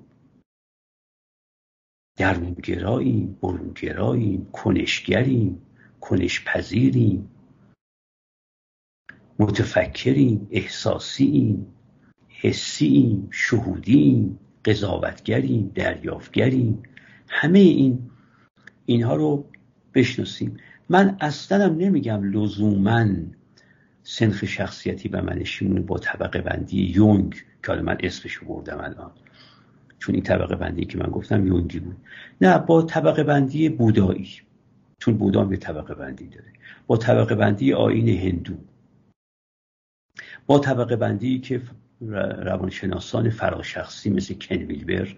درونگراییم برونگراییم کنشگریم کنشپذیریم متفکریم احساسییم حسییم شهودیم قضاوتگریم دریافتگریم. همه این اینها رو بشناسیم. من اصلا نمیگم لزوما سنخ شخصیتی و منشیمون با طبقه بندی یونگ که حالا من اسمش بردم الان. چون این طبقه بندی که من گفتم یونگی بود. نه با طبقه بندی بودایی. چون بودا به طبقه بندی داره. با طبقه بندی آین هندو. با طبقه بندی که روانشناسان فراشخصی مثل کن ویلبر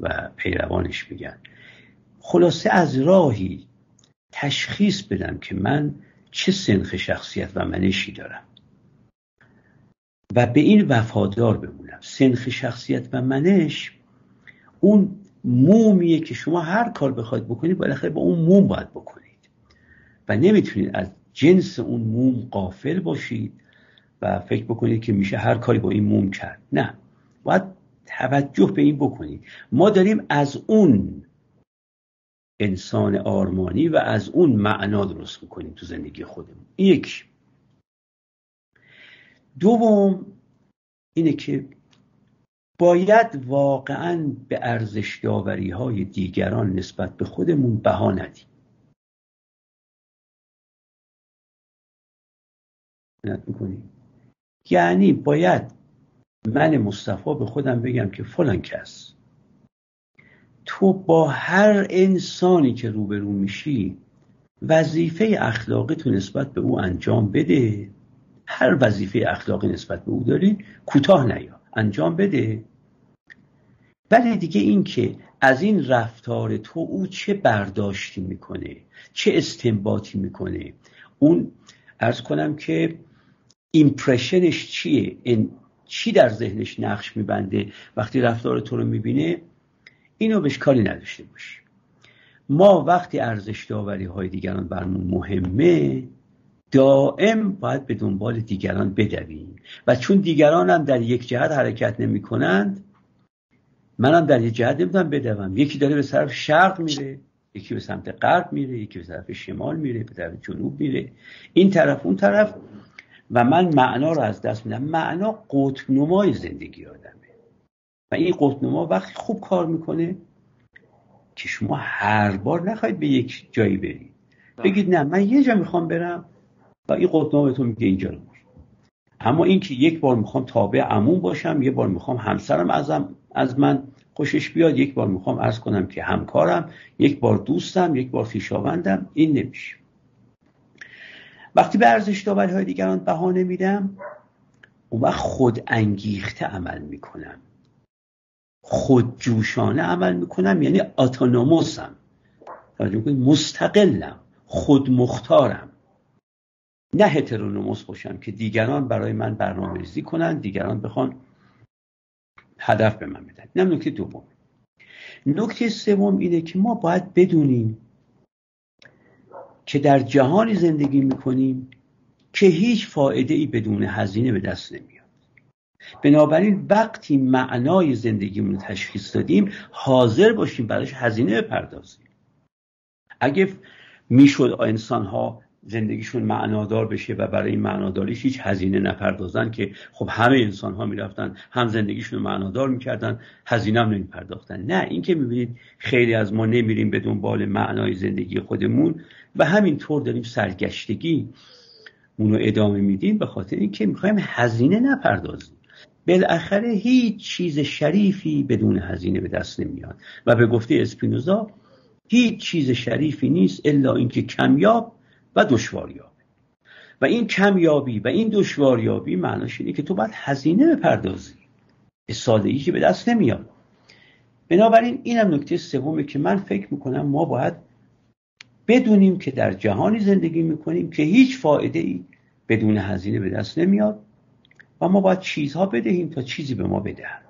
و پیروانش میگن. خلاصه از راهی تشخیص بدم که من چه سنخ شخصیت و منشی دارم. و به این وفادار بمونم. سنخ شخصیت و منش اون مومیه که شما هر کار بخواید بکنید بالاخره با اون موم باید بکنید. و نمی‌تونید از جنس اون موم قافل باشید و فکر بکنید که میشه هر کاری با این موم کرد. نه. باید توجه به این بکنید. ما داریم از اون انسان آرمانی و از اون معنا درست می‌کنیم تو زندگی خودمون. یک. دوم اینه که باید واقعا به ارزش داوری های دیگران نسبت به خودمون بها ندیم. یعنی باید من مصطفی به خودم بگم که فلان کس. تو با هر انسانی که روبرو میشی وظیفه اخلاقی تو نسبت به او انجام بده. هر وظیفه اخلاقی نسبت به او داری کوتاه نیا انجام بده. ولی دیگه این که از این رفتار تو او چه برداشتی می‌کنه چه استنباطی می‌کنه. اون ارز کنم که ایمپرشنش چیه؟ این چی در ذهنش نقش میبنده؟ وقتی رفتار تو رو می‌بینه اینو بهش کاری نداشته باشیم ما وقتی ارزش داوری های دیگران برمون مهمه دائم باید به دنبال دیگران بدویم. و چون دیگران هم در یک جهت حرکت نمی کنند منم در یک جهت نمی‌دونم بدوم. یکی داره به طرف شرق میره یکی به سمت غرب میره یکی به طرف شمال میره به طرف جنوب میره. این طرف اون طرف و من معنا رو از دست میدم. معنا قطب نمای زندگی آدمه. و این قطب نما وقتی خوب کار می‌کنه که شما هر بار نخواهید به یک جایی برید. بگید نه من یه جا می‌خوام برم و این قطنامه تو میگه اینجا رو اما اینکه یک بار می‌خوام تابع عموم باشم یک بار می‌خوام همسرم ازم از من خوشش بیاد یک بار می‌خوام ارز کنم که همکارم یک بار دوستم یک بار خویشاوندم این نمیشه. وقتی به ارزش های دیگران بهانه میدم اون وقت خود انگیخته عمل می‌کنم. خود جوشانه عمل می‌کنم یعنی اتونوموسم. مستقلم خود مختارم نه هترونوموس باشم که دیگران برای من برنامه ریزی کنن دیگران بخوان هدف به من بدن. نه نکته دوم. نکته سوم اینه که ما باید بدونیم که در جهانی زندگی می‌کنیم که هیچ فایده ای بدون هزینه به دست نمیاد بنابراین وقتی معنای زندگیمون تشخیص دادیم حاضر باشیم براش هزینه بپردازیم. اگه می‌شد انسان ها زندگیشون معنادار بشه و برای معناداریش هیچ هزینه نپردازن که خب همه انسان ها می‌رفتن هم زندگیشون معنادار می‌کردن هزینه هم نمیپرداختن. نه این که می‌بینید خیلی از ما نمیریم به دنبال معنای زندگی خودمون و همینطور داریم سرگشتگی اونو ادامه میدیم به خاطر اینکه می‌خوایم هزینه نپردازیم. بالاخره هیچ چیز شریفی بدون هزینه به دست نمیاد. و به گفته اسپینوزا هیچ چیز شریفی نیست الا اینکه کمیاب و دشواریابی و این کمیابی و این دشواریابی معناش اینه که تو باید هزینه بپردازی سادگی که به دست نمیاد. بنابراین اینم نکته سومه که من فکر می‌کنم ما باید بدونیم که در جهانی زندگی می‌کنیم که هیچ فایده ای بدون هزینه به دست نمیاد. و ما باید چیزها بدهیم تا چیزی به ما بدهند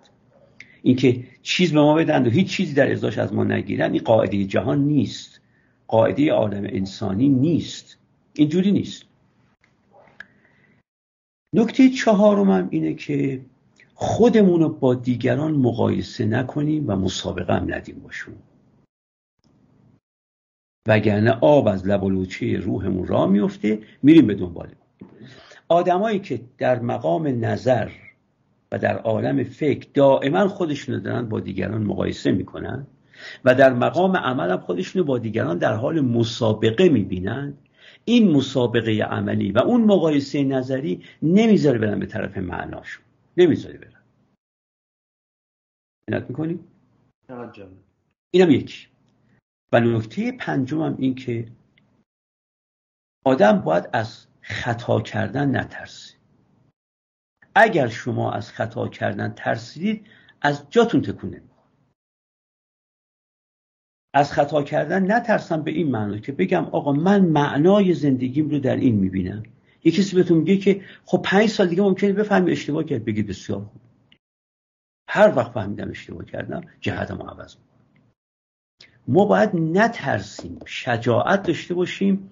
اینکه چیز به ما بدهند و هیچ چیزی در ازاش از ما نگیرن این قاعده جهان نیست. قاعده عالم انسانی نیست. اینجوری نیست. نکته چهارم اینه که خودمون رو با دیگران مقایسه نکنیم و مسابقه هم ندیم باشون. وگرنه آب از لب و روحمون را میفته میریم به دنبال. آدمایی که در مقام نظر و در عالم فکر دائما خودشون دارن با دیگران مقایسه می‌کنن و در مقام عمل هم خودشون با دیگران در حال مسابقه می‌بینند این مسابقه عملی و اون مقایسه نظری نمی‌ذاره برن به طرف معناشون. نمی‌ذاره برن. اینت می‌کنی؟ اینم یکی. و نکته پنجم این که آدم باید از خطا کردن نترسه اگر شما از خطا کردن ترسیدید از جاتون تکون از خطا کردن نترسم به این معنا که بگم آقا من معنای زندگیم رو در این می‌بینم. یه کسی بهتون میگه که خب پنج سال دیگه ممکنه بفهمی اشتباه کرد بگید بسیار خوب. هر وقت فهمیدم اشتباه کردم جهتم عوض ما باید نترسیم شجاعت داشته باشیم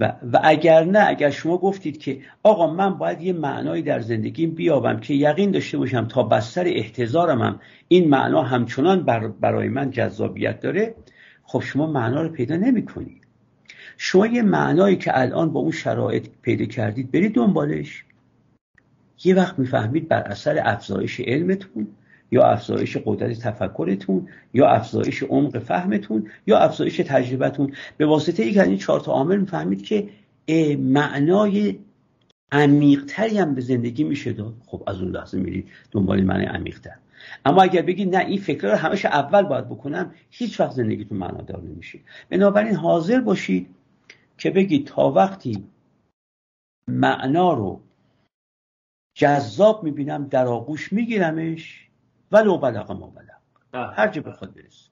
و, و اگر نه اگر شما گفتید که آقا من باید یه معنایی در زندگیم بیابم که یقین داشته باشم تا بستر احتضارم هم این معنا همچنان برای من جذابیت داره خب شما معنا رو پیدا نمی کنید شما یه معنایی که الان با اون شرایط پیدا کردید برید دنبالش. یه وقت می‌فهمید بر اثر افزایش علمتون یا افزایش قدرت تفکرتون یا افزایش عمق فهمتون یا افزایش تجربتون. به واسطه ای که این چهار تا عامل می‌فهمید که معنای عمیقتری هم به زندگی میشه داد. خب از اون لحظه میرید دنبال معنی عمیقتر. اما اگر بگید نه این فکر رو همش اول باید بکنم هیچ وقت زندگیتون معنادار نمیشه. بنابراین حاضر باشید که بگید تا وقتی معنا رو جذاب می‌بینم در آغوش میگیرمش ولو بلغ ما بلغ. هر جا بخواد برسه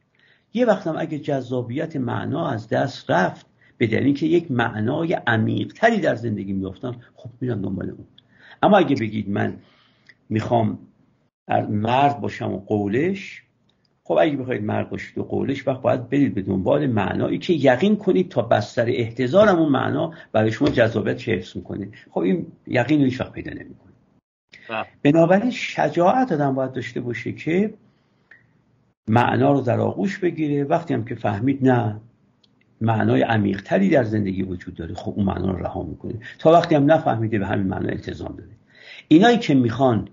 یه وقتم اگه جذابیت معنا از دست رفت به دلیل که یک معنای عمیقتری در زندگی میافتم خب میرم دنبال اون اما اگه بگید من می‌خوام مرد باشم و قولش خب اگه بخواید مرد باشید و قولش وقت باید برید به دنبال معنایی که یقین کنید تا بستر احتضارم اون معنا برای شما جذابیت چه حفظ می‌کنه خب این یقین رو هیچ وقت پیدا نمی‌کنه. بنابراین شجاعت آدم باید داشته باشه که معنا رو در آغوش بگیره. وقتی هم که فهمید نه معنای عمیقتری در زندگی وجود داره خب اون معنا رو رها می‌کنه. تا وقتی هم نفهمیده به همین معنا التزام داره. اینایی که می‌خوان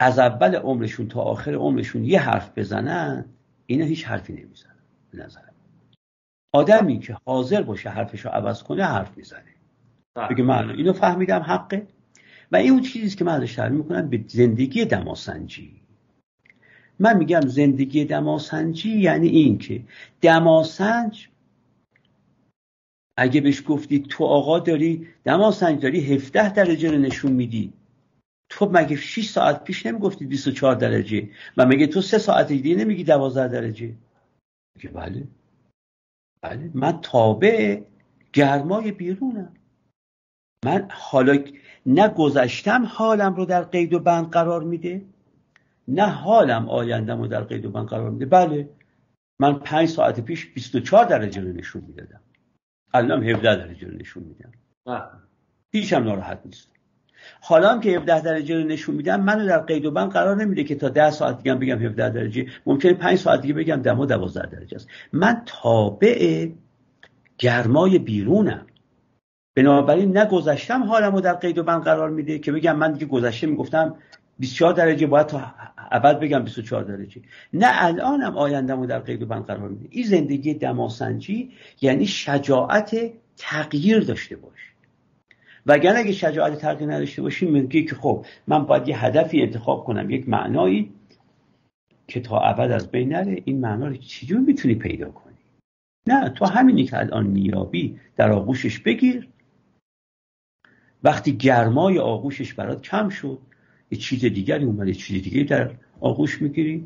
از اول عمرشون تا آخر عمرشون یه حرف بزنن اینا هیچ حرفی نمی‌زنن به نظر آدمی که حاضر باشه حرفش رو عوض کنه حرف می‌زنه. بله. بگه من اینو فهمیدم حقه. و این اون چیزی که من ازش تعریف می‌کنم به زندگی دماسنجی. من میگم زندگی دماسنجی یعنی این که دماسنج اگه بهش گفتی تو آقا داری دماسنج داری 17 درجه رو نشون میدی. تو مگه 6 ساعت پیش نمی‌گفتی 24 درجه و مگه تو 3 ساعت دیگه نمیگی 12 درجه؟ میگه بله. بله. من تابع گرمای بیرونم. من حالا نه گذشتم حالم رو در قید و بند قرار میده نه حالم آیندم رو در قید و بند قرار میده. بله من پنج ساعت پیش 24 درجه رو نشون می‌دادم. الان 17 درجه رو نشون میدم. هیچم ناراحت نیست. حالا هم که 17 درجه رو نشون میدم منو در قید و بند قرار نمیده که تا 10 ساعت دیگه بگم 17 درجه. ممکنه 5 ساعت دیگه بگم دما 12 درجه است. من تابع گرمای بیرونم. بنابراین نه گذشتم حالمو در قید و بند قرار میده که بگم من دیگه گذشته می‌گفتم 24 درجه باید تا ابد بگم 24 درجه. نه الانم آیندهمو در قید و بند قرار میده. این زندگی دماسنجی یعنی شجاعت تغییر داشته باش. وگرنه اگه شجاعت تغییر نداشته باشی میگی که خب من باید یه هدفی انتخاب کنم یک معنایی که تا ابد از بین نره. این معنا رو چجور می‌تونی پیدا کنی؟ نه تو همینی که الان میابی در آغوشش بگیر. وقتی گرمای آغوشش برات کم شد یه چیز دیگری اومد یه چیز دیگری در آغوش می‌گیری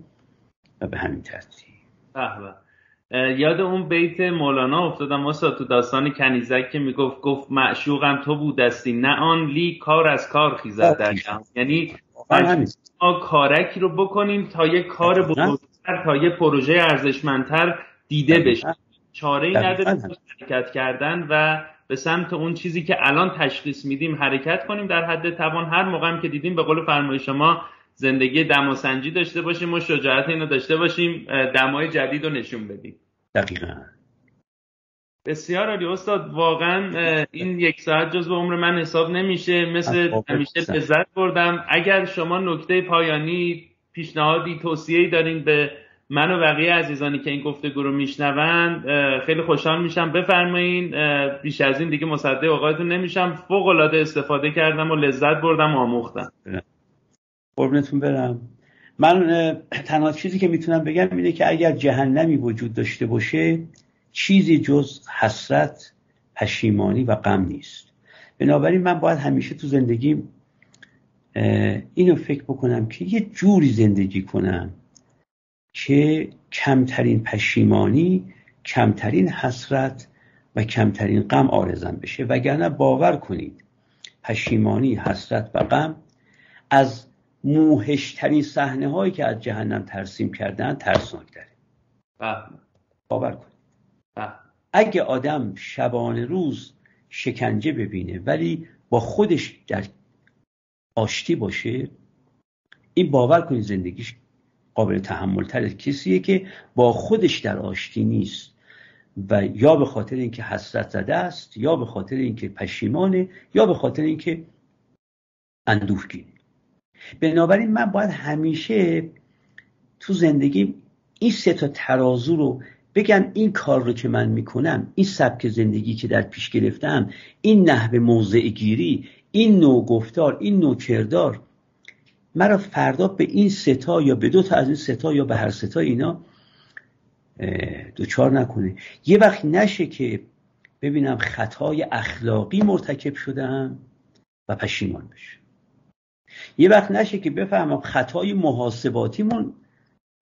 و به همین ترتیب. یاد اون بیت مولانا افتادم واسه تو داستان کنیزک که می‌گفت گفت معشوقم تو بودستی نه آن لی کار از کار خیزد در یعنی ما کارکی رو بکنیم تا یه کار بزرگتر تا یه پروژه ارزشمندتر دیده بشه. چاره ای نداره. حرکت کردن و به سمت اون چیزی که الان تشخیص میدیم حرکت کنیم. در حد توان هر موقع که دیدیم به قول فرمای شما زندگی دماسنجی داشته باشیم و شجاعت اینو داشته باشیم دمای جدید رو نشون بدیم. دقیقا. بسیار عالی. استاد واقعا این یک ساعت جز به عمر من حساب نمیشه. مثل همیشه لذت بردم. اگر شما نکته پایانی پیشنهادی توصیه‌ای دارین به من و بقیه عزیزانی که این گفتگو رو میشنوند خیلی خوشحال میشم. بفرمایین بیش از این دیگه مصدق اوقاتتون نمیشم. فوق العاده استفاده کردم و لذت بردم و آموختم. قربونتون برم. من تنها چیزی که می‌تونم بگم اینه که اگر جهنمی وجود داشته باشه چیزی جز حسرت پشیمانی و غم نیست. بنابراین من باید همیشه تو زندگی اینو فکر بکنم که یه جوری زندگی کنم. که کمترین پشیمانی کمترین حسرت و کمترین غم آرزم بشه وگرنه باور کنید پشیمانی حسرت و غم از موهشترین صحنه هایی که از جهنم ترسیم کردن ترسناک داره بله. باور کنید بله. اگه آدم شبانه روز شکنجه ببینه ولی با خودش در آشتی باشه این باور کنید زندگیش قابل تحمل تر کسیه که با خودش در آشتی نیست و یا به خاطر اینکه حسرت زده است یا به خاطر اینکه پشیمانه یا به خاطر اینکه اندوهگین بنابراین من باید همیشه تو زندگی این سه تا ترازو رو بگم این کار رو که من می‌کنم این سبک زندگی که در پیش گرفتم این نحوه موضع گیری این نوع گفتار این نوع کردار مرا فردا به این ستا یا به دو تا از این ستا یا به هر ستا اینا دوچار نکنه. یه وقت نشه که ببینم خطای اخلاقی مرتکب شدم و پشیمان بشه. یه وقت نشه که بفهمم خطای محاسباتیمون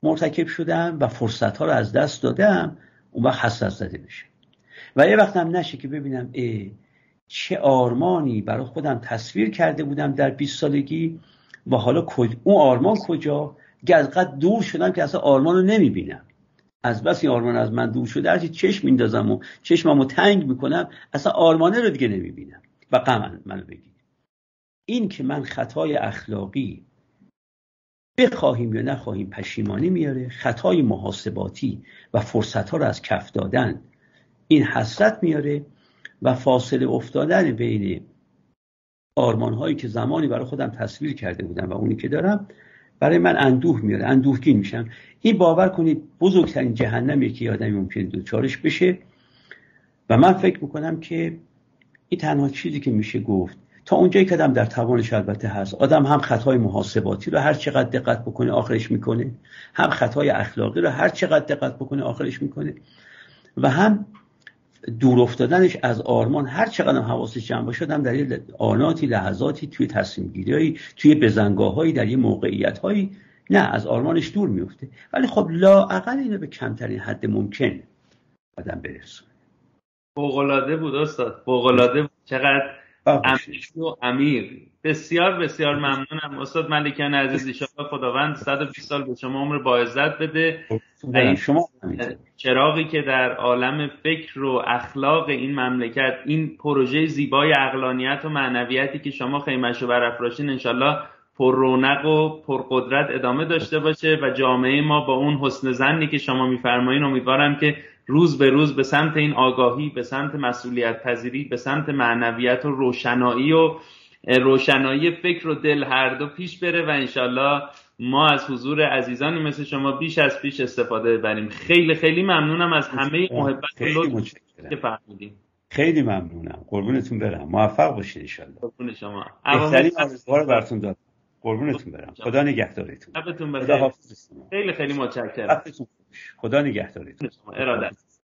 مرتکب شدم و فرصت ها رو از دست دادم اون وقت حسرت زده بشه. و یه وقت هم نشه که ببینم چه آرمانی برای خودم تصویر کرده بودم در 20 سالگی. و حالا اون آرمان کجا؟ از دور شدم که اصلا آرمان رو نمی‌بینم. از بس این آرمان از من دور شده هرچی چشم میندازم و چشمم رو تنگ می‌کنم اصلا آرمانه رو دیگه نمی‌بینم. و غم منو بگید این که من خطای اخلاقی بخواهیم یا نخواهیم پشیمانی میاره خطای محاسباتی و فرصت رو از کف دادن این حسرت میاره و فاصله افتادن بین آرمان هایی که زمانی برای خودم تصویر کرده بودم و اونی که دارم برای من اندوه میاره اندوهگین میشم. این باور کنید بزرگترین جهنمیه که آدمی ممکن دوچارش بشه. و من فکر می‌کنم که این تنها چیزی که میشه گفت تا اونجایی که آدم در توانش البته هست. آدم هم خطای محاسباتی رو هر چقدر دقت بکنه آخرش می‌کنه. هم خطای اخلاقی رو هر چقدر دقت بکنه آخرش می‌کنه. و هم دور افتادنش از آرمان هر چقدر هم حواسش جمع باشه آدم در آناتی لحظاتی توی تصمیم گیری توی بزنگاه هایی در یه موقعیت هایی نه از آرمانش دور میفته ولی خب لااقل اینو به کمترین حد ممکن آدم برسونه. فوقلاده بود استاد فوقلاده بود. چقدر و امیر. بسیار بسیار ممنونم. استاد ملکان عزیز ایشالله خداوند 120 سال به شما عمر با عزت بده. شما چراغی که در عالم فکر و اخلاق این مملکت این پروژه زیبای اقلانیت و معنویتی که شما خیمش و برافراشین انشالله پر رونق و پرقدرت ادامه داشته باشه و جامعه ما با اون حسن زنی که شما میفرمایین امیدوارم که روز به روز به سمت این آگاهی به سمت مسئولیت پذیری به سمت معنویت و روشنایی و روشنایی فکر و دل هر دو پیش بره و انشالله ما از حضور عزیزانی مثل شما بیش از پیش استفاده ببریم. خیلی خیلی ممنونم از همه محبت که فهمیدیم خیلی ممنونم. قربونتون برم. موفق باشید انشالله قربون شما. بهترین رو براتون دادم قربونتون برم. خدا نگهدارتون. خیلی خیلی متشکرم. خدا نگهدارتون. ارادت.